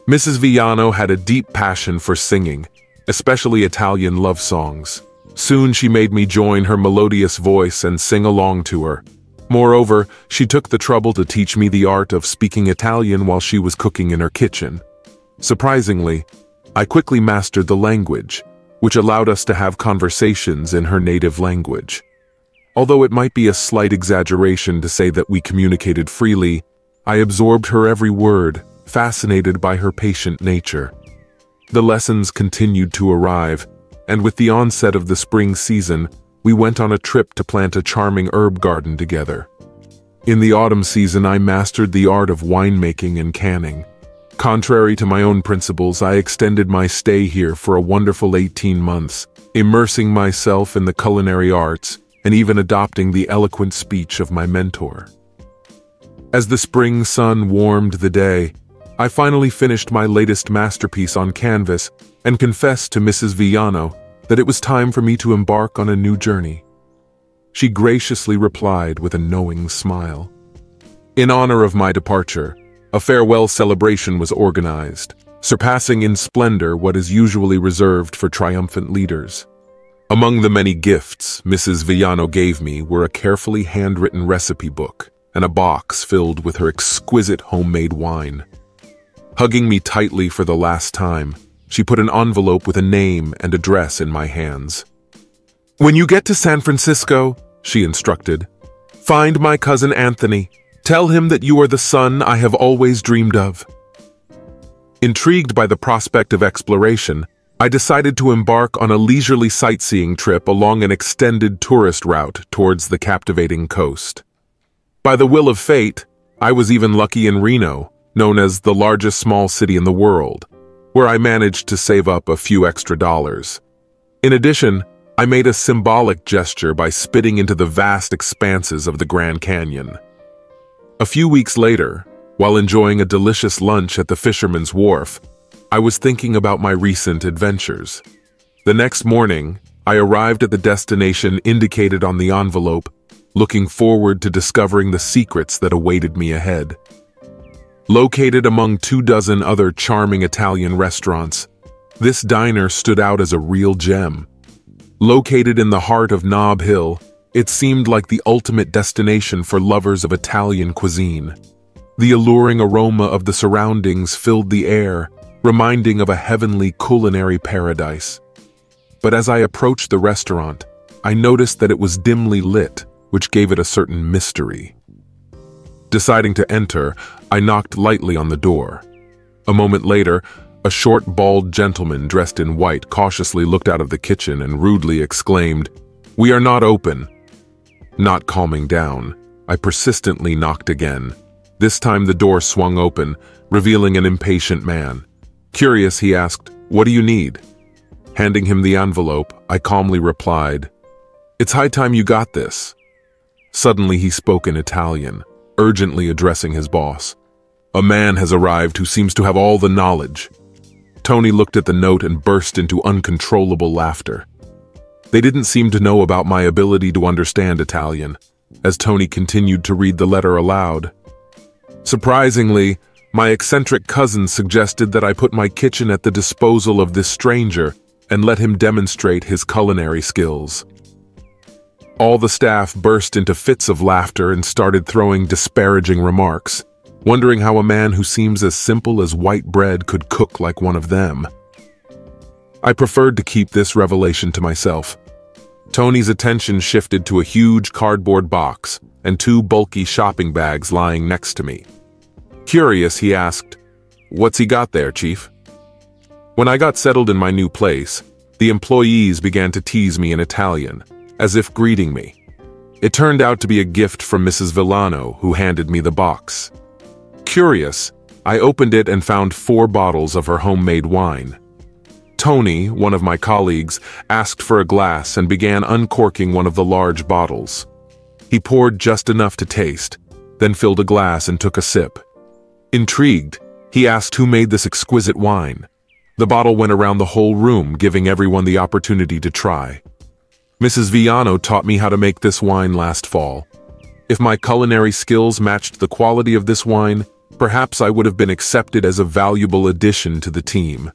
Mrs. Villano had a deep passion for singing, especially Italian love songs. Soon she made me join her melodious voice and sing along to her. Moreover, she took the trouble to teach me the art of speaking Italian while she was cooking in her kitchen. Surprisingly, I quickly mastered the language, which allowed us to have conversations in her native language. Although it might be a slight exaggeration to say that we communicated freely, I absorbed her every word, fascinated by her patient nature. The lessons continued to arrive, and with the onset of the spring season, we went on a trip to plant a charming herb garden together. In the autumn season, I mastered the art of winemaking and canning. Contrary to my own principles, I extended my stay here for a wonderful 18 months, immersing myself in the culinary arts and even adopting the eloquent speech of my mentor. As the spring sun warmed the day, I finally finished my latest masterpiece on canvas and confessed to Mrs. Villano that it was time for me to embark on a new journey. She graciously replied with a knowing smile. In honor of my departure, a farewell celebration was organized, surpassing in splendor what is usually reserved for triumphant leaders. Among the many gifts Mrs. Villano gave me were a carefully handwritten recipe book and a box filled with her exquisite homemade wine. Hugging me tightly for the last time, she put an envelope with a name and address in my hands. When you get to San Francisco, she instructed, find my cousin Anthony Tell him that you are the son I have always dreamed of. Intrigued by the prospect of exploration, I decided to embark on a leisurely sightseeing trip along an extended tourist route towards the captivating coast. By the will of fate, I was even lucky in Reno, known as the largest small city in the world, where I managed to save up a few extra dollars. In addition, I made a symbolic gesture by spitting into the vast expanses of the Grand Canyon. A few weeks later, while enjoying a delicious lunch at the Fisherman's Wharf, I was thinking about my recent adventures. The next morning, I arrived at the destination indicated on the envelope, looking forward to discovering the secrets that awaited me ahead. Located among two dozen other charming Italian restaurants, this diner stood out as a real gem. Located in the heart of Nob Hill, it seemed like the ultimate destination for lovers of Italian cuisine. The alluring aroma of the surroundings filled the air, reminding of a heavenly culinary paradise. But as I approached the restaurant, I noticed that it was dimly lit, which gave it a certain mystery. Deciding to enter, I knocked lightly on the door. A moment later, a short, bald gentleman dressed in white cautiously looked out of the kitchen and rudely exclaimed, We are not open. Not calming down, I persistently knocked again, This time the door swung open, revealing an impatient man. Curious, he asked, what do you need? Handing him the envelope, I calmly replied, It's high time you got this. Suddenly he spoke in Italian, urgently addressing his boss. A man has arrived who seems to have all the knowledge. Tony looked at the note and burst into uncontrollable laughter. They didn't seem to know about my ability to understand Italian, as Tony continued to read the letter aloud. Surprisingly, my eccentric cousin suggested that I put my kitchen at the disposal of this stranger and let him demonstrate his culinary skills. All the staff burst into fits of laughter and started throwing disparaging remarks, wondering how a man who seems as simple as white bread could cook like one of them. I preferred to keep this revelation to myself. Tony's attention shifted to a huge cardboard box and two bulky shopping bags lying next to me. Curious, he asked, What's he got there, Chief? When I got settled in my new place, the employees began to tease me in Italian, as if greeting me. It turned out to be a gift from Mrs. Villano, who handed me the box. Curious, I opened it and found four bottles of her homemade wine. Tony, one of my colleagues, asked for a glass and began uncorking one of the large bottles. He poured just enough to taste, then filled a glass and took a sip. Intrigued, he asked who made this exquisite wine. The bottle went around the whole room, giving everyone the opportunity to try. Mrs. Villano taught me how to make this wine last fall. If my culinary skills matched the quality of this wine, perhaps I would have been accepted as a valuable addition to the team.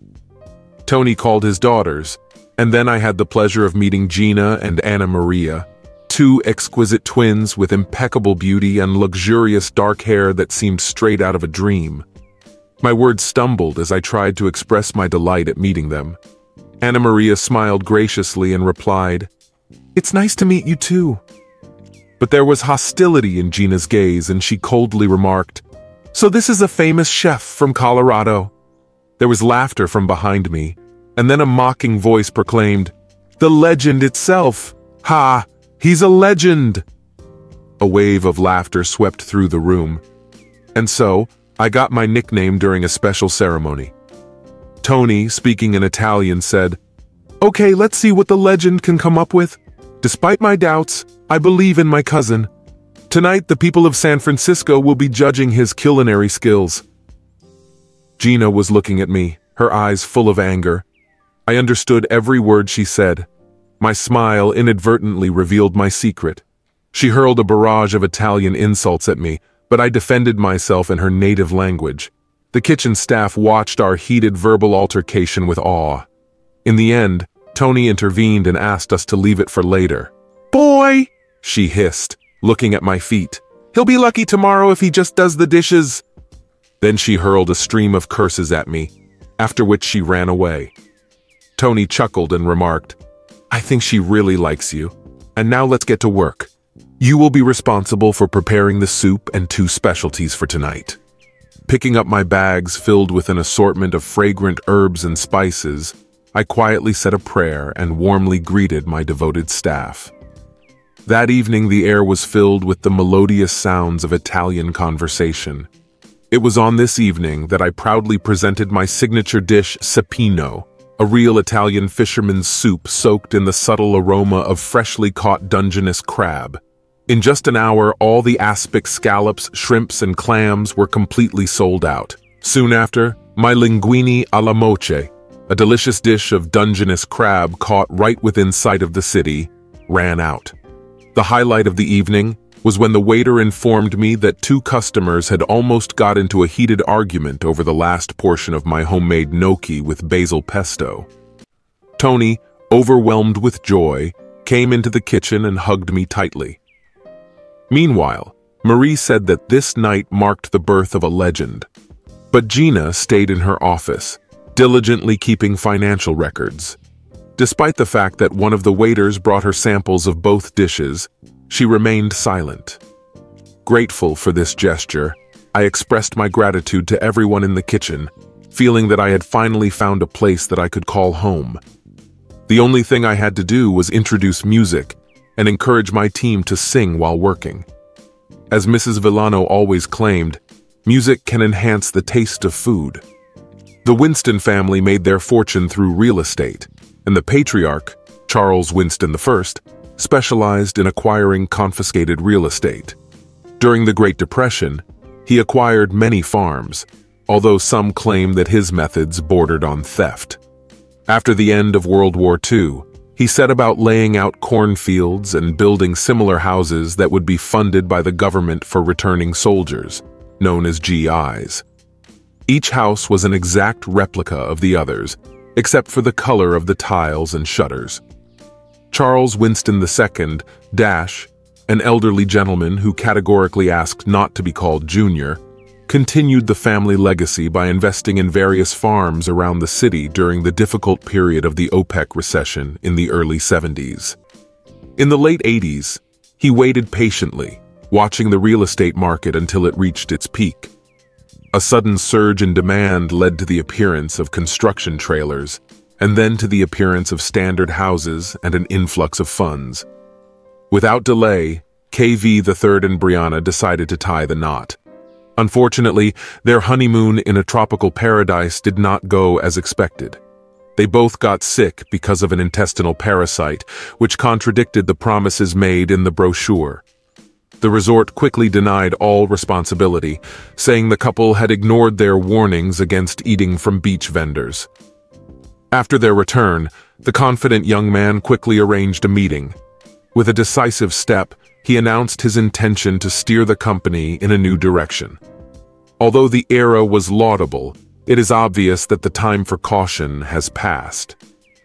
Tony called his daughters, and then I had the pleasure of meeting Gina and Anna Maria, two exquisite twins with impeccable beauty and luxurious dark hair that seemed straight out of a dream. My words stumbled as I tried to express my delight at meeting them. Anna Maria smiled graciously and replied, It's nice to meet you too. But there was hostility in Gina's gaze and she coldly remarked, So this is a famous chef from Colorado. There was laughter from behind me, and then a mocking voice proclaimed, The legend itself! Ha! He's a legend! A wave of laughter swept through the room. And so, I got my nickname during a special ceremony. Tony, speaking in Italian, said, Okay, let's see what the legend can come up with. Despite my doubts, I believe in my cousin. Tonight, the people of San Francisco will be judging his culinary skills. Gina was looking at me, her eyes full of anger. I understood every word she said. My smile inadvertently revealed my secret. She hurled a barrage of Italian insults at me, but I defended myself in her native language. The kitchen staff watched our heated verbal altercation with awe. In the end, Tony intervened and asked us to leave it for later. Boy, she hissed, looking at my feet. He'll be lucky tomorrow if he just does the dishes. Then she hurled a stream of curses at me, after which she ran away. Tony chuckled and remarked, I think she really likes you. And now let's get to work. You will be responsible for preparing the soup and two specialties for tonight. Picking up my bags filled with an assortment of fragrant herbs and spices, I quietly said a prayer and warmly greeted my devoted staff. That evening the air was filled with the melodious sounds of Italian conversation. It was on this evening that I proudly presented my signature dish, cioppino, a real Italian fisherman's soup soaked in the subtle aroma of freshly caught Dungeness crab. In just an hour, all the aspic scallops, shrimps, and clams were completely sold out. Soon after, my linguine alla moche, a delicious dish of Dungeness crab caught right within sight of the city, ran out. The highlight of the evening was when the waiter informed me that two customers had almost got into a heated argument over the last portion of my homemade gnocchi with basil pesto. Tony, overwhelmed with joy, came into the kitchen and hugged me tightly. Meanwhile, Marie said that this night marked the birth of a legend. But Gina stayed in her office, diligently keeping financial records. Despite the fact that one of the waiters brought her samples of both dishes, she remained silent. Grateful for this gesture, I expressed my gratitude to everyone in the kitchen, feeling that I had finally found a place that I could call home. The only thing I had to do was introduce music and encourage my team to sing while working. As Mrs. Villano always claimed, Music can enhance the taste of food. The Winston family made their fortune through real estate, and the patriarch, Charles Winston I, specialized in acquiring confiscated real estate. During the Great Depression, he acquired many farms, although some claim that his methods bordered on theft. After the end of World War II, he set about laying out cornfields and building similar houses that would be funded by the government for returning soldiers, known as GIs. Each house was an exact replica of the others, except for the color of the tiles and shutters. Charles Winston II, Dash, an elderly gentleman who categorically asked not to be called Junior, continued the family legacy by investing in various farms around the city during the difficult period of the OPEC recession in the early 70s. In the late 80s, he waited patiently, watching the real estate market until it reached its peak. A sudden surge in demand led to the appearance of construction trailers, and then to the appearance of standard houses and an influx of funds. Without delay, KV III and Brianna decided to tie the knot. Unfortunately, their honeymoon in a tropical paradise did not go as expected. They both got sick because of an intestinal parasite, which contradicted the promises made in the brochure. The resort quickly denied all responsibility, saying the couple had ignored their warnings against eating from beach vendors. After their return, the confident young man quickly arranged a meeting. With a decisive step, he announced his intention to steer the company in a new direction. Although the era was laudable, it is obvious that the time for caution has passed.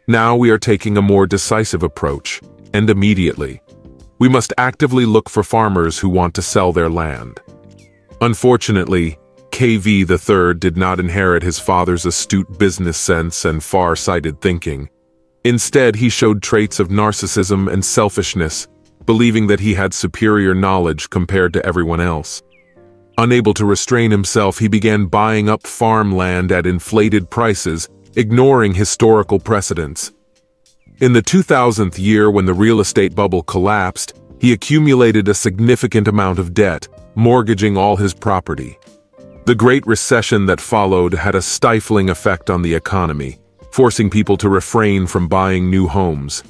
Now we are taking a more decisive approach, and immediately. We must actively look for farmers who want to sell their land. Unfortunately, KV III did not inherit his father's astute business sense and far-sighted thinking. Instead, he showed traits of narcissism and selfishness, believing that he had superior knowledge compared to everyone else. Unable to restrain himself, he began buying up farmland at inflated prices, ignoring historical precedents. In the 2000th year when the real estate bubble collapsed, he accumulated a significant amount of debt, mortgaging all his property. The Great Recession that followed had a stifling effect on the economy, forcing people to refrain from buying new homes.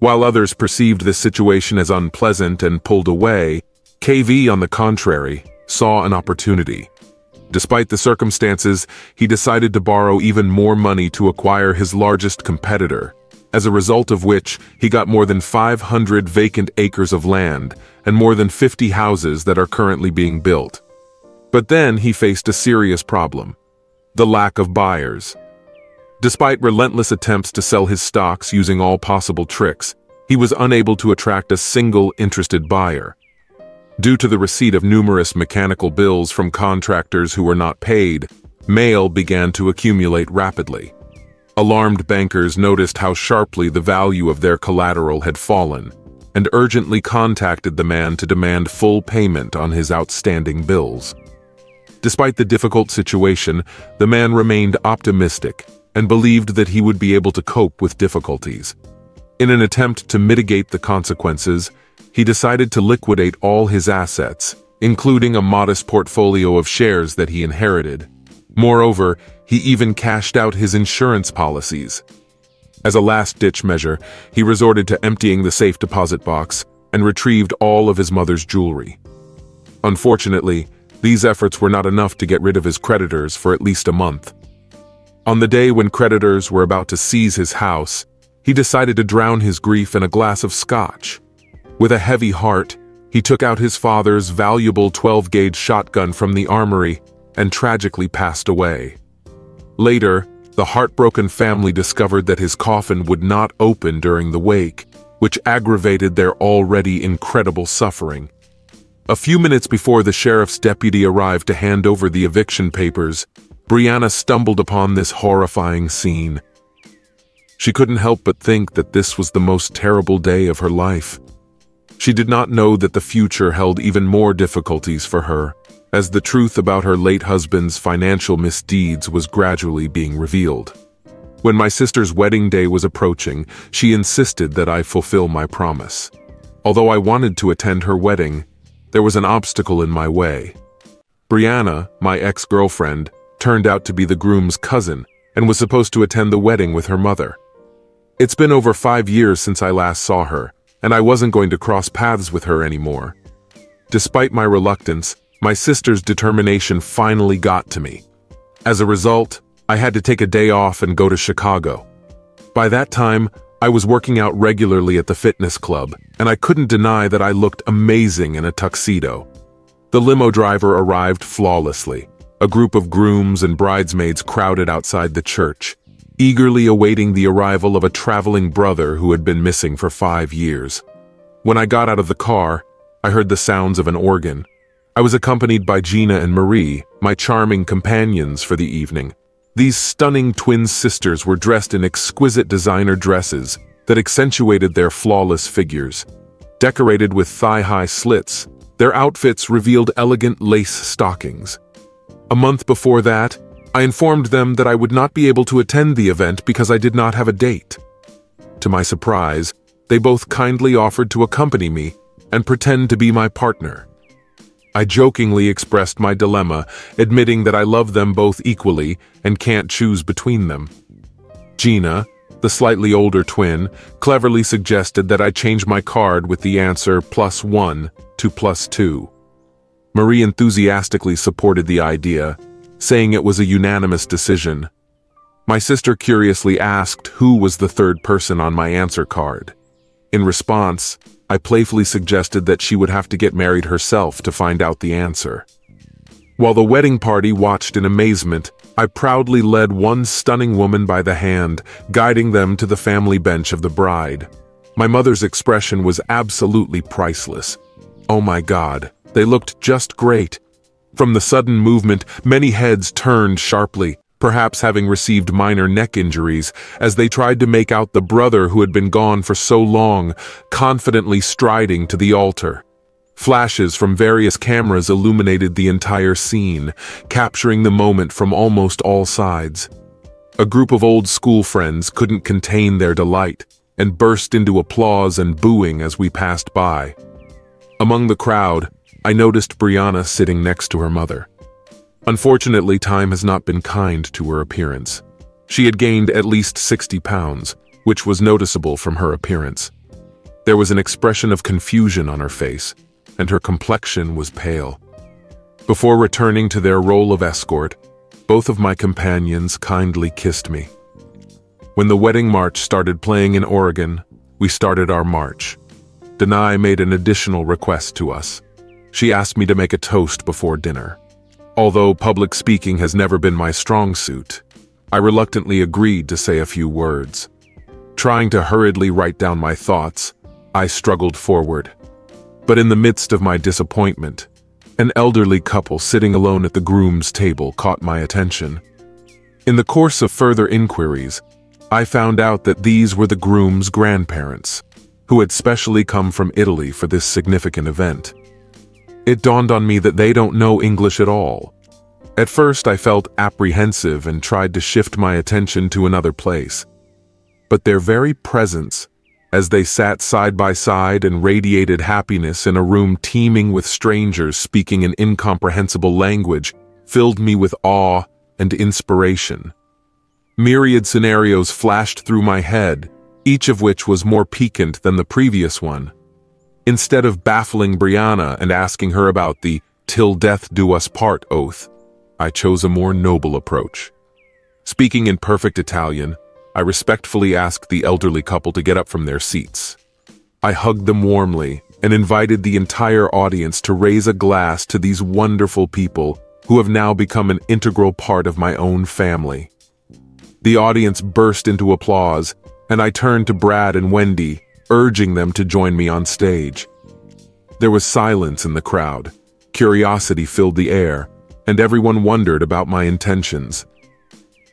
While others perceived this situation as unpleasant and pulled away, KV, on the contrary, saw an opportunity. Despite the circumstances, he decided to borrow even more money to acquire his largest competitor, as a result of which he got more than 500 vacant acres of land and more than 50 houses that are currently being built. But then he faced a serious problem, the lack of buyers. Despite relentless attempts to sell his stocks using all possible tricks, he was unable to attract a single interested buyer. Due to the receipt of numerous mechanical bills from contractors who were not paid, mail began to accumulate rapidly. Alarmed bankers noticed how sharply the value of their collateral had fallen and urgently contacted the man to demand full payment on his outstanding bills. Despite the difficult situation, the man remained optimistic and believed that he would be able to cope with difficulties. In an attempt to mitigate the consequences, he decided to liquidate all his assets, including a modest portfolio of shares that he inherited. Moreover, he even cashed out his insurance policies. As a last-ditch measure, he resorted to emptying the safe deposit box and retrieved all of his mother's jewelry. Unfortunately, these efforts were not enough to get rid of his creditors for at least a month. On the day when creditors were about to seize his house, he decided to drown his grief in a glass of scotch. With a heavy heart, he took out his father's valuable 12-gauge shotgun from the armory and tragically passed away. Later, the heartbroken family discovered that his coffin would not open during the wake, which aggravated their already incredible suffering. A few minutes before the sheriff's deputy arrived to hand over the eviction papers, Brianna stumbled upon this horrifying scene. She couldn't help but think that this was the most terrible day of her life. She did not know that the future held even more difficulties for her as the truth about her late husband's financial misdeeds was gradually being revealed. When my sister's wedding day was approaching, she insisted that I fulfill my promise. Although I wanted to attend her wedding, there was an obstacle in my way. Brianna, my ex-girlfriend, turned out to be the groom's cousin and was supposed to attend the wedding with her mother. It's been over five years since I last saw her, and I wasn't going to cross paths with her anymore. Despite my reluctance, my sister's determination finally got to me. As a result, I had to take a day off and go to Chicago. By that time, I was working out regularly at the fitness club, and I couldn't deny that I looked amazing in a tuxedo. The limo driver arrived flawlessly. A group of grooms and bridesmaids crowded outside the church, eagerly awaiting the arrival of a traveling brother who had been missing for five years. When I got out of the car, I heard the sounds of an organ. I was accompanied by Gina and Marie, my charming companions for the evening. These stunning twin sisters were dressed in exquisite designer dresses that accentuated their flawless figures. Decorated with thigh-high slits, their outfits revealed elegant lace stockings. A month before that, I informed them that I would not be able to attend the event because I did not have a date. To my surprise, they both kindly offered to accompany me and pretend to be my partner. I jokingly expressed my dilemma, admitting that I love them both equally and can't choose between them. Gina, the slightly older twin, cleverly suggested that I change my card with the answer plus one to plus two. Marie enthusiastically supported the idea, saying it was a unanimous decision. My sister curiously asked who was the third person on my answer card. In response, I playfully suggested that she would have to get married herself to find out the answer. While the wedding party watched in amazement, I proudly led one stunning woman by the hand, guiding them to the family bench of the bride. My mother's expression was absolutely priceless. Oh my god, they looked just great, from the sudden movement, many heads turned sharply, perhaps having received minor neck injuries, as they tried to make out the brother who had been gone for so long, confidently striding to the altar. Flashes from various cameras illuminated the entire scene, capturing the moment from almost all sides. A group of old school friends couldn't contain their delight, and burst into applause and booing as we passed by. Among the crowd, I noticed Brianna sitting next to her mother. Unfortunately, time has not been kind to her appearance. She had gained at least 60 pounds, which was noticeable from her appearance. There was an expression of confusion on her face, and her complexion was pale. Before returning to their role of escort, both of my companions kindly kissed me. When the wedding march started playing in Oregon, we started our march. Denai made an additional request to us. She asked me to make a toast before dinner. Although public speaking has never been my strong suit, I reluctantly agreed to say a few words. Trying to hurriedly write down my thoughts, I struggled forward. But in the midst of my disappointment, an elderly couple sitting alone at the groom's table caught my attention. In the course of further inquiries, I found out that these were the groom's grandparents, who had specially come from Italy for this significant event. It dawned on me that they don't know English at all. At first, I felt apprehensive and tried to shift my attention to another place. But their very presence, as they sat side by side and radiated happiness in a room teeming with strangers speaking an incomprehensible language, filled me with awe and inspiration. Myriad scenarios flashed through my head, each of which was more piquant than the previous one. Instead of baffling Brianna and asking her about the till death do us part oath, I chose a more noble approach. Speaking in perfect Italian, I respectfully asked the elderly couple to get up from their seats. I hugged them warmly and invited the entire audience to raise a glass to these wonderful people who have now become an integral part of my own family. The audience burst into applause, and I turned to Brad and Wendy, urging them to join me on stage. There was silence in the crowd. Curiosity filled the air, and everyone wondered about my intentions.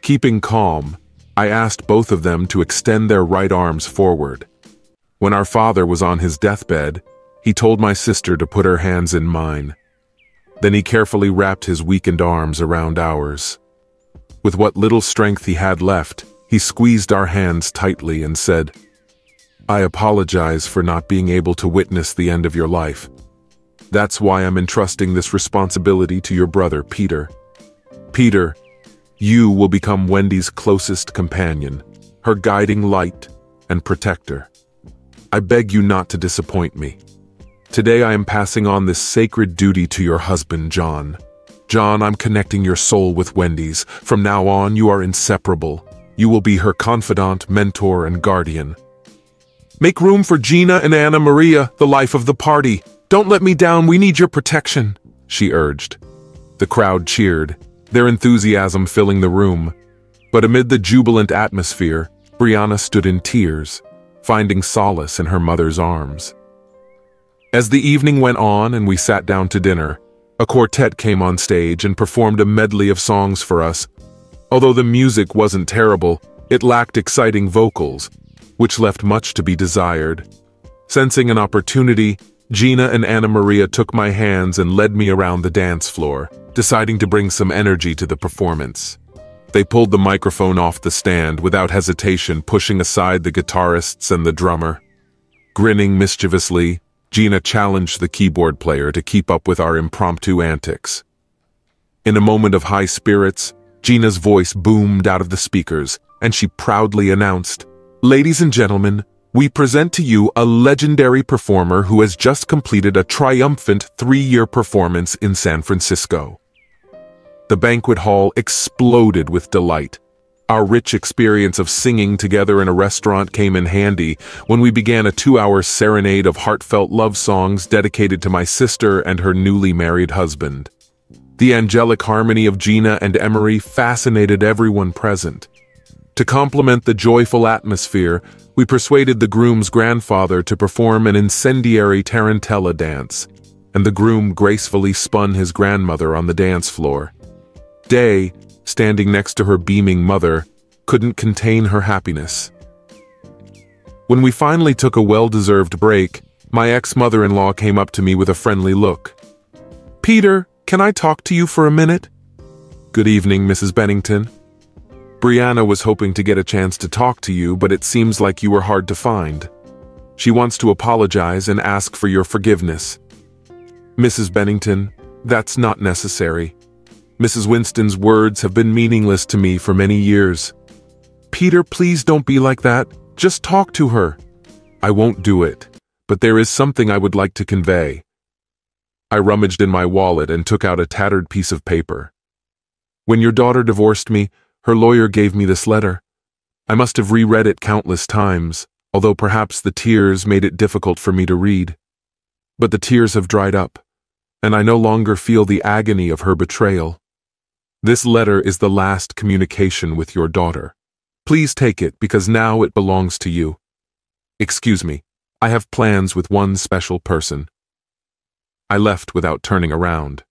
Keeping calm, I asked both of them to extend their right arms forward. When our father was on his deathbed, he told my sister to put her hands in mine. Then he carefully wrapped his weakened arms around ours. With what little strength he had left, he squeezed our hands tightly and said, I apologize for not being able to witness the end of your life. That's why I'm entrusting this responsibility to your brother, Peter. Peter, you will become Wendy's closest companion, her guiding light and protector. I beg you not to disappoint me. Today I am passing on this sacred duty to your husband, John. John, I'm connecting your soul with Wendy's. From now on, you are inseparable. You will be her confidant, mentor, and guardian. Make room for Gina and Anna Maria, the life of the party. Don't let me down, we need your protection, she urged. The crowd cheered, their enthusiasm filling the room. But amid the jubilant atmosphere, Brianna stood in tears, finding solace in her mother's arms. As the evening went on and we sat down to dinner, a quartet came on stage and performed a medley of songs for us. Although the music wasn't terrible, it lacked exciting vocals, which left much to be desired. Sensing an opportunity, Gina and Anna Maria took my hands and led me around the dance floor, deciding to bring some energy to the performance. They pulled the microphone off the stand without hesitation, pushing aside the guitarists and the drummer. Grinning mischievously, Gina challenged the keyboard player to keep up with our impromptu antics. In a moment of high spirits, Gina's voice boomed out of the speakers, and she proudly announced, Ladies and gentlemen, we present to you a legendary performer who has just completed a triumphant three-year performance in San Francisco. The banquet hall exploded with delight, our rich experience of singing together in a restaurant came in handy when we began a two-hour serenade of heartfelt love songs dedicated to my sister and her newly married husband. The angelic harmony of Gina and Emery fascinated everyone present. To complement the joyful atmosphere, we persuaded the groom's grandfather to perform an incendiary tarantella dance, and the groom gracefully spun his grandmother on the dance floor. Day, standing next to her beaming mother, couldn't contain her happiness. When we finally took a well-deserved break, my ex-mother-in-law came up to me with a friendly look. Peter, can I talk to you for a minute? Good evening, Mrs. Bennington. Brianna was hoping to get a chance to talk to you, but it seems like you were hard to find. She wants to apologize and ask for your forgiveness. Mrs. Bennington, that's not necessary. Mrs. Winston's words have been meaningless to me for many years. Peter, please don't be like that. Just talk to her. I won't do it, but there is something I would like to convey. I rummaged in my wallet and took out a tattered piece of paper. When your daughter divorced me, her lawyer gave me this letter. I must have reread it countless times, although perhaps the tears made it difficult for me to read. But the tears have dried up, and I no longer feel the agony of her betrayal. This letter is the last communication with your daughter. Please take it because now it belongs to you. Excuse me, I have plans with one special person. I left without turning around.